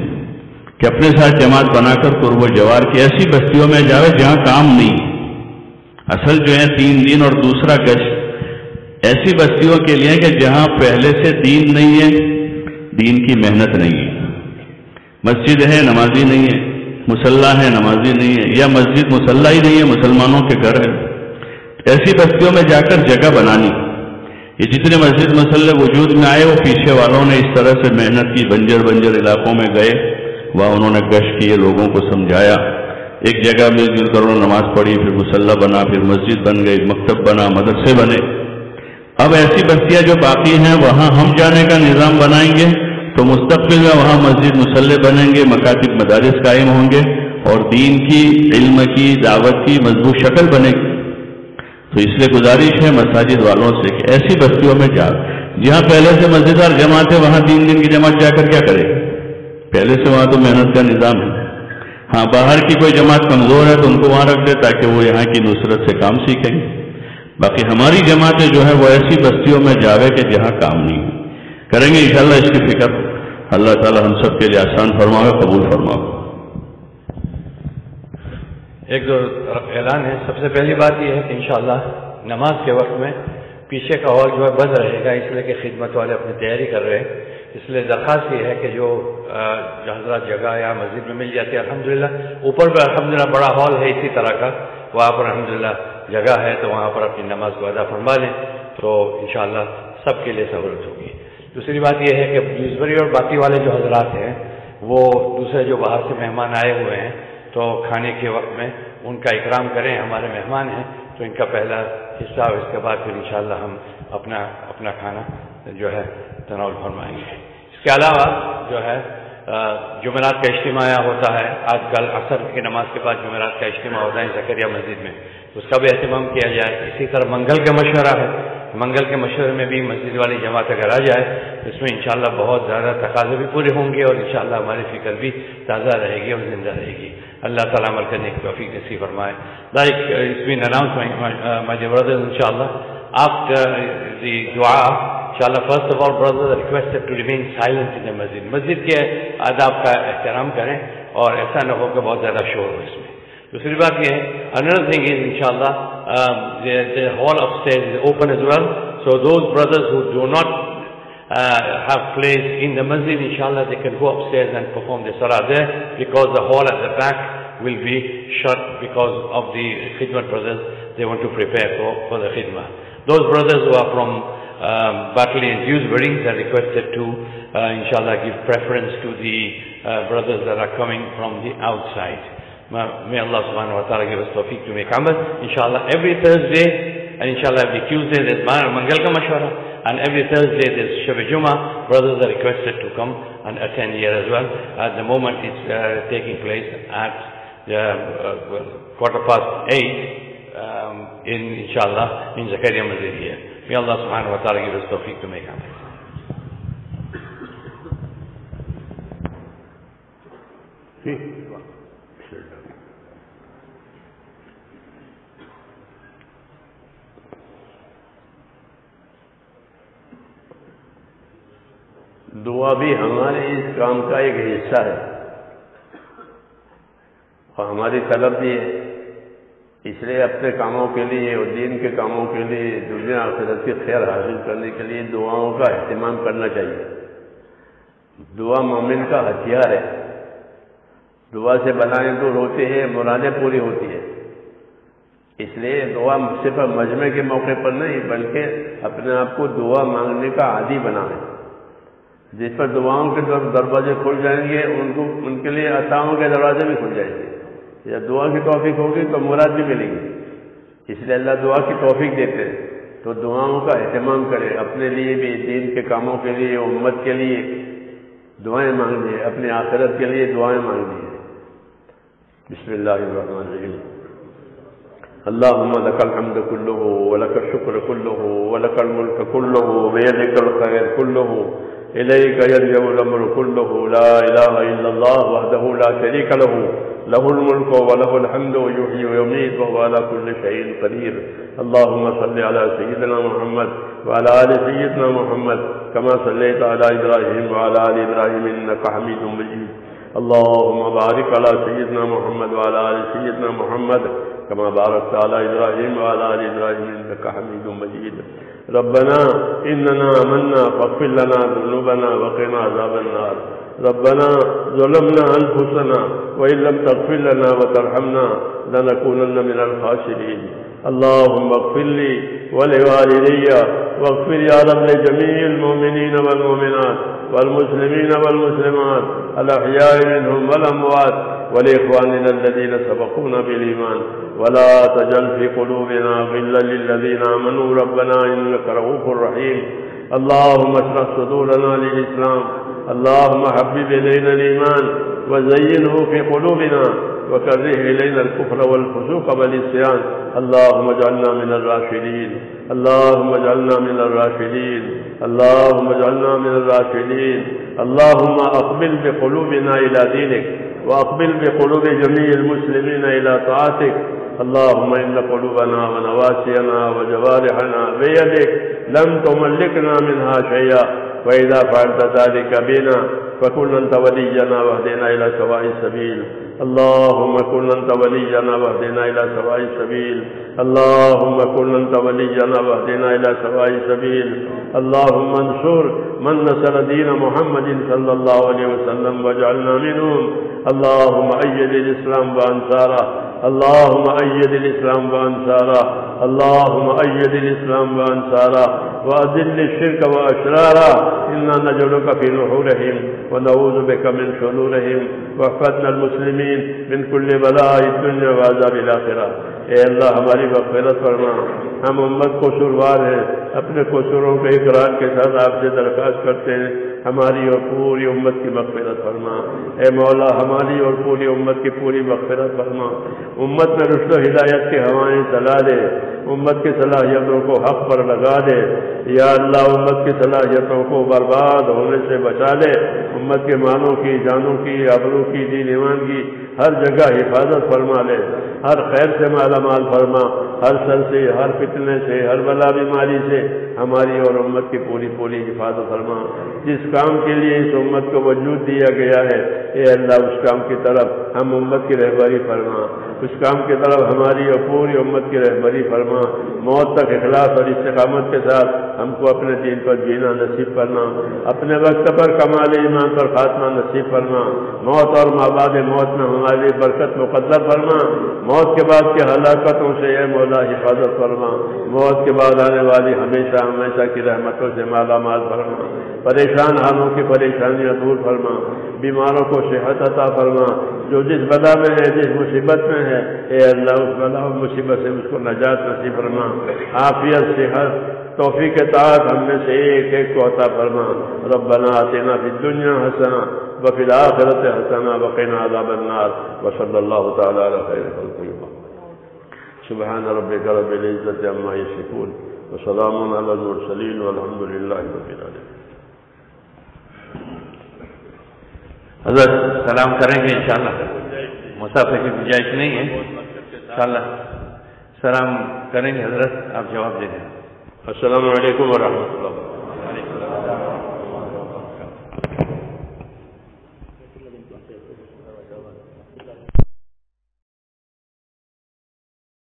کہ اپنے ساتھ جماعت بنا کر قرب و جوار کی ایسی بستیوں میں جاوے جہاں کام نہیں۔ اصل جو ہے تین دن اور دوسرا گشت۔ ایسی بستیوں کے لیے کہ جہاں پہلے سے دین نہیں ہے، دین کی محنت نہیں۔ ہے مسجد ہے، نمازی نہیں ہے۔ مسلح ہے، نمازی نہیں ہے۔ یا مسجد مسلح ہی نہیں ہے، مسلمانوں کے گھر ہے۔ ایسی بستیوں میں جا کر جگہ بنانی۔ یہ جتنے مسجد مسلح وجود میں آئے، وہ پیچھے والوں نے اس طرح سے محنت کی، بنجر بنجر علاقوں میں گئے، وہاں انہوں نے گشت کیے، لوگوں کو سمجھایا۔ ایک جگہ میں جل کر نماز پڑھی، پھر مسلح بنا، پھر مسجد بن گئی، مکتب بنا، مدرسے بنے۔ اب ایسی بستیاں جو باقی ہیں، وہاں ہم جانے کا نظام بنائیں گے۔ تو مستقبل میں وہاں مسجد مسلح بنیں گے، مکاتب مدارس قائم ہوں گے اور دین کی، علم کی، دعوت کی، مضبوط شکل بنے گی۔ تو اس لیے گزارش ہے مساجد والوں سے کہ ایسی بستیوں میں جا جہاں پہلے سے مسجد اور جماعت ہے وہاں تین دن کی جماعت جا کر کیا کرے؟ پہلے سے وہاں تو محنت کا نظام ہے۔ ہاں باہر کی کوئی جماعت کمزور ہے تو ان کو وہاں رکھ دے تاکہ وہ یہاں کی نصرت سے کام سیکھیں۔ گے باقی ہماری جماعتیں جو ہے وہ ایسی بستیوں میں جاوے کہ جہاں کام نہیں کریں گے انشاءاللہ اس کی فکر۔ اللہ تعالی ہم سب کے لیے آسان فرماؤ قبول فرماؤ ایک دو اعلان ہے، سب سے پہلی بات یہ ہے کہ انشاءاللہ نماز کے وقت میں پیچھے کا ہال جو ہے بند رہے گا، اس لیے کہ خدمت والے اپنی تیاری کر رہے ہیں۔ اس لیے درخواست یہ ہے کہ جو حضرات جگہ یا مسجد میں مل جاتی ہے، الحمدللہ، اوپر پہ الحمدللہ بڑا ہال ہے اسی طرح کا۔ وہاں پر الحمدللہ جگہ ہے تو وہاں پر اپنی نماز کو ادا فرما لیں، تو انشاءاللہ سب کے لیے سہولت ہوگی۔ دوسری بات یہ ہے کہ یوزبری اور باقی والے جو حضرات ہیں، وہ دوسرے جو باہر سے مہمان آئے ہوئے ہیں تو کھانے کے وقت میں ان کا اکرام کریں، ہمارے مہمان ہیں، تو ان کا پہلا حصہ اور اس کے بعد پھر انشاءاللہ ہم اپنا اپنا کھانا جو ہے تناول فرمائیں گے۔ اس کے علاوہ جو ہے جمعرات کا اجتماع ہوتا ہے۔ آج کل عصر کی نماز کے بعد جمعرات کا اجتماع ہوتا ہے زکریہ مسجد میں۔ اس کا بھی اہتمام کیا جائے۔ اسی طرح منگل کا مشورہ ہے۔ منگل کے مشورے میں بھی مسجد والی جماعت اگر آ جائے تو اس میں انشاءاللہ بہت زیادہ تقاضے بھی پورے ہوں گے اور انشاءاللہ ہماری فکر بھی تازہ رہے گی اور زندہ رہے گی۔ اللہ تعالیٰ عمل کرنے کی توفیق نصیب فرمائے۔ لائک اس بین اناؤنس مائی بردر ان شاء اللہ after the dua, inshallah, first of all, brothers are requested to remain silent in مسجد کے آداب کا احترام کریں اور ایسا نہ ہو کہ بہت زیادہ شور ہو اس میں۔ دوسری بات یہ ہے another thing is inshallah um, the, the hall upstairs is open as well. So those brothers who do not uh, have place in the masjid inshallah they can go upstairs and perform the salah there because the hall at the back will be shut because of the khidmat brothers. They want to prepare for, for the khidmah those brothers who are from um, Batley and Dewsbury, they're requested to, uh, inshallah, give preference to the uh, brothers that are coming from the outside. May Allah subhanahu wa ta'ala give us tawfiq to make amal. Inshallah, every Thursday and inshallah every Tuesday there's Mangal Ka Mashwara and every Thursday there's Shab Juma. Brothers are requested to come and attend here as well. At the moment it's uh, taking place at uh, uh, quarter past eight um, in inshallah in Zakaria Masjid here. May Allah subhanahu wa ta'ala give us tawfiq to make amal. Sí. دعا بھی ہمارے اس کام کا ایک حصہ ہے۔ اور ہماری طلب بھی ہے۔ اس لیے اپنے کاموں کے لیے اور دین کے کاموں کے لیے، دنیا آخرت کی خیر حاصل کرنے کے لیے دعاؤں کا اہتمام کرنا چاہیے۔ دعا مومن کا ہتھیار ہے۔ دعا سے بلائیں دور ہوتی ہے مرادیں پوری ہوتی ہے اس لیے دعا صرف مجمع کے موقع پر نہیں، بلکہ اپنے آپ کو دعا مانگنے کا عادی بنائیں جس پر دعاؤں کے دروازے کھل جائیں گے، ان کو، ان کے لیے عطاؤں کے دروازے بھی کھل جائیں گے۔ یا دعا کی توفیق ہوگی تو مراد بھی ملے گی۔ اس لیے اللہ دعا کی توفیق دیتے ہیں۔ تو دعاؤں کا اہتمام کرے، اپنے لیے بھی، دین کے کاموں کے لیے، امت کے لیے دعائیں مانگ لیے اپنے آخرت کے لیے دعائیں مانگ لیے بسم اللہ الرحمن الرحیم۔ اللهم لك الحمد كله ولك الشكر كله ولك الملك كله بيدك الخير كله إليك يرجع الأمر كله. لا إله إلا الله وحده لا شريك له. له الملك وله الحمد ويحيي ويميت وهو على كل شيء قدير. اللهم صل على سيدنا محمد وعلى آل سيدنا محمد كما صليت على إبراهيم وعلى آل إبراهيم إنك حميد مجيد. اللهم بارك على سيدنا محمد وعلى آل سيدنا محمد كما باركت على إبراهيم وعلى آل إبراهيم إنك حميد مجيد. ربنا إننا آمنا فاغفر لنا ذنوبنا وقنا عذاب النار. ربنا ظلمنا أنفسنا وإن لم تغفر لنا وترحمنا لنكونن من الخاسرين. اللهم اغفر لي ولوالدي واغفر يا رب لجميع المؤمنين والمؤمنات والمسلمين والمسلمات الأحياء منهم والأموات ولإخواننا الذين سبقونا بالإيمان. ولا تجل في قلوبنا غلا للذين آمنوا. ربنا إنك رؤوف رحيم. اللهم اشرح صدورنا للإسلام. اللهم حبب إلينا الإيمان. وزينه في قلوبنا. وكره إلينا الكفر والفسوق والإسيان اللهم اجعلنا من الراشدين. اللهم اجعلنا من الراشدين. اللهم اجعلنا من الراشدين. اللهم أقبل بقلوبنا إلى دينك وأقبل بقلوب جميع المسلمين إلى طاعتك. اللهم إن قلوبنا ونواسينا وجوارحنا بيدك لم تملكنا منها شيئا. وإذا فعلت ذلك بنا فكن أنت ولينا واهدنا إلى سواء السبيل. اللهم كن أنت ولينا واهدنا إلى سواء السبيل. اللهم كن أنت ولينا واهدنا إلى سواء السبيل. اللهم انصر من نصر دين محمد صلى الله عليه وسلم واجعلنا منهم. اللهم أيد الإسلام وأنصاره. اللهم أيد الإسلام وأنصاره. اللهم أيد الإسلام وأنصاره. وأذل الشرك وأشراره. إنا نجعلك في نحورهم ونعوذ بك من شرورهم. واحفظنا المسلمين من كل بلاء الدنيا وعذاب الآخرة. اے اللہ ہماری مغفرت فرما. ہم امت کو شروعات ہیں. اپنے قصوروں کے اقرار کے ساتھ آپ سے درخواست کرتے ہیں، ہماری اور پوری امت کی مغفرت فرما۔ اے مولا، ہماری اور پوری امت کی پوری مغفرت فرما۔ امت میں رشد و ہدایت کی ہوائیں چلا دے۔ امت کی صلاحیتوں کو حق پر لگا دے۔ یا اللہ، امت کی صلاحیتوں کو برباد ہونے سے بچا دے امت کے مالوں کی، جانوں کی ابروں کی، دین ایمان کی ہر جگہ حفاظت فرما لے۔ ہر خیر سے مالا مال فرما۔ ہر سر سے، ہر فتنے سے، ہر بلا بیماری سے ہماری اور امت کی پوری پوری حفاظت فرما۔ جس کام کے لیے اس امت کو وجود دیا گیا ہے، اے اللہ، اس کام کی طرف ہم امت کی رہبری فرما۔ اس کام کی طرف ہماری اور پوری امت کی رہبری فرما۔ موت تک اخلاص اور استقامت کے ساتھ ہم کو اپنے دین پر جینا نصیب کرنا اپنے وقت پر کمال ایمان پر خاتمہ نصیب کرنا موت اور ماباد موت میں ہماری برکت مقدر فرما۔ موت کے بعد کی ہلاکتوں سے اے مولا حفاظت فرما۔ موت کے بعد آنے والی ہمیشہ ہمیشہ کی رحمتوں سے مالا مال فرما پریشان حالوں کی پریشانیاں دور فرما۔ بیماروں کو صحت عطا فرما۔ جو جس بلا میں ہے، جس مصیبت میں ہے، اے اللہ، اس بلا مصیبت سے اس کو نجات نصیب فرما۔ عافیت، صحت، توفیق کے ہم میں سے ایک ایک کو عطا فرما۔ ربنا آتنا فی الدنیا حسنا وفی الآخرت حسنا وقنا عذاب النار۔ وصلی اللہ تعالی علیہ خیر خلق سبحان ربك رب العزة عما يصفون وسلام على المرسلين والحمد لله رب العالمين حضرت سلام کریں گے انشاءاللہ. مسافر کی گنجائش نہیں ہے. انشاءاللہ. سلام کریں گے حضرت آپ جواب دیں. السلام علیکم ورحمۃ اللہ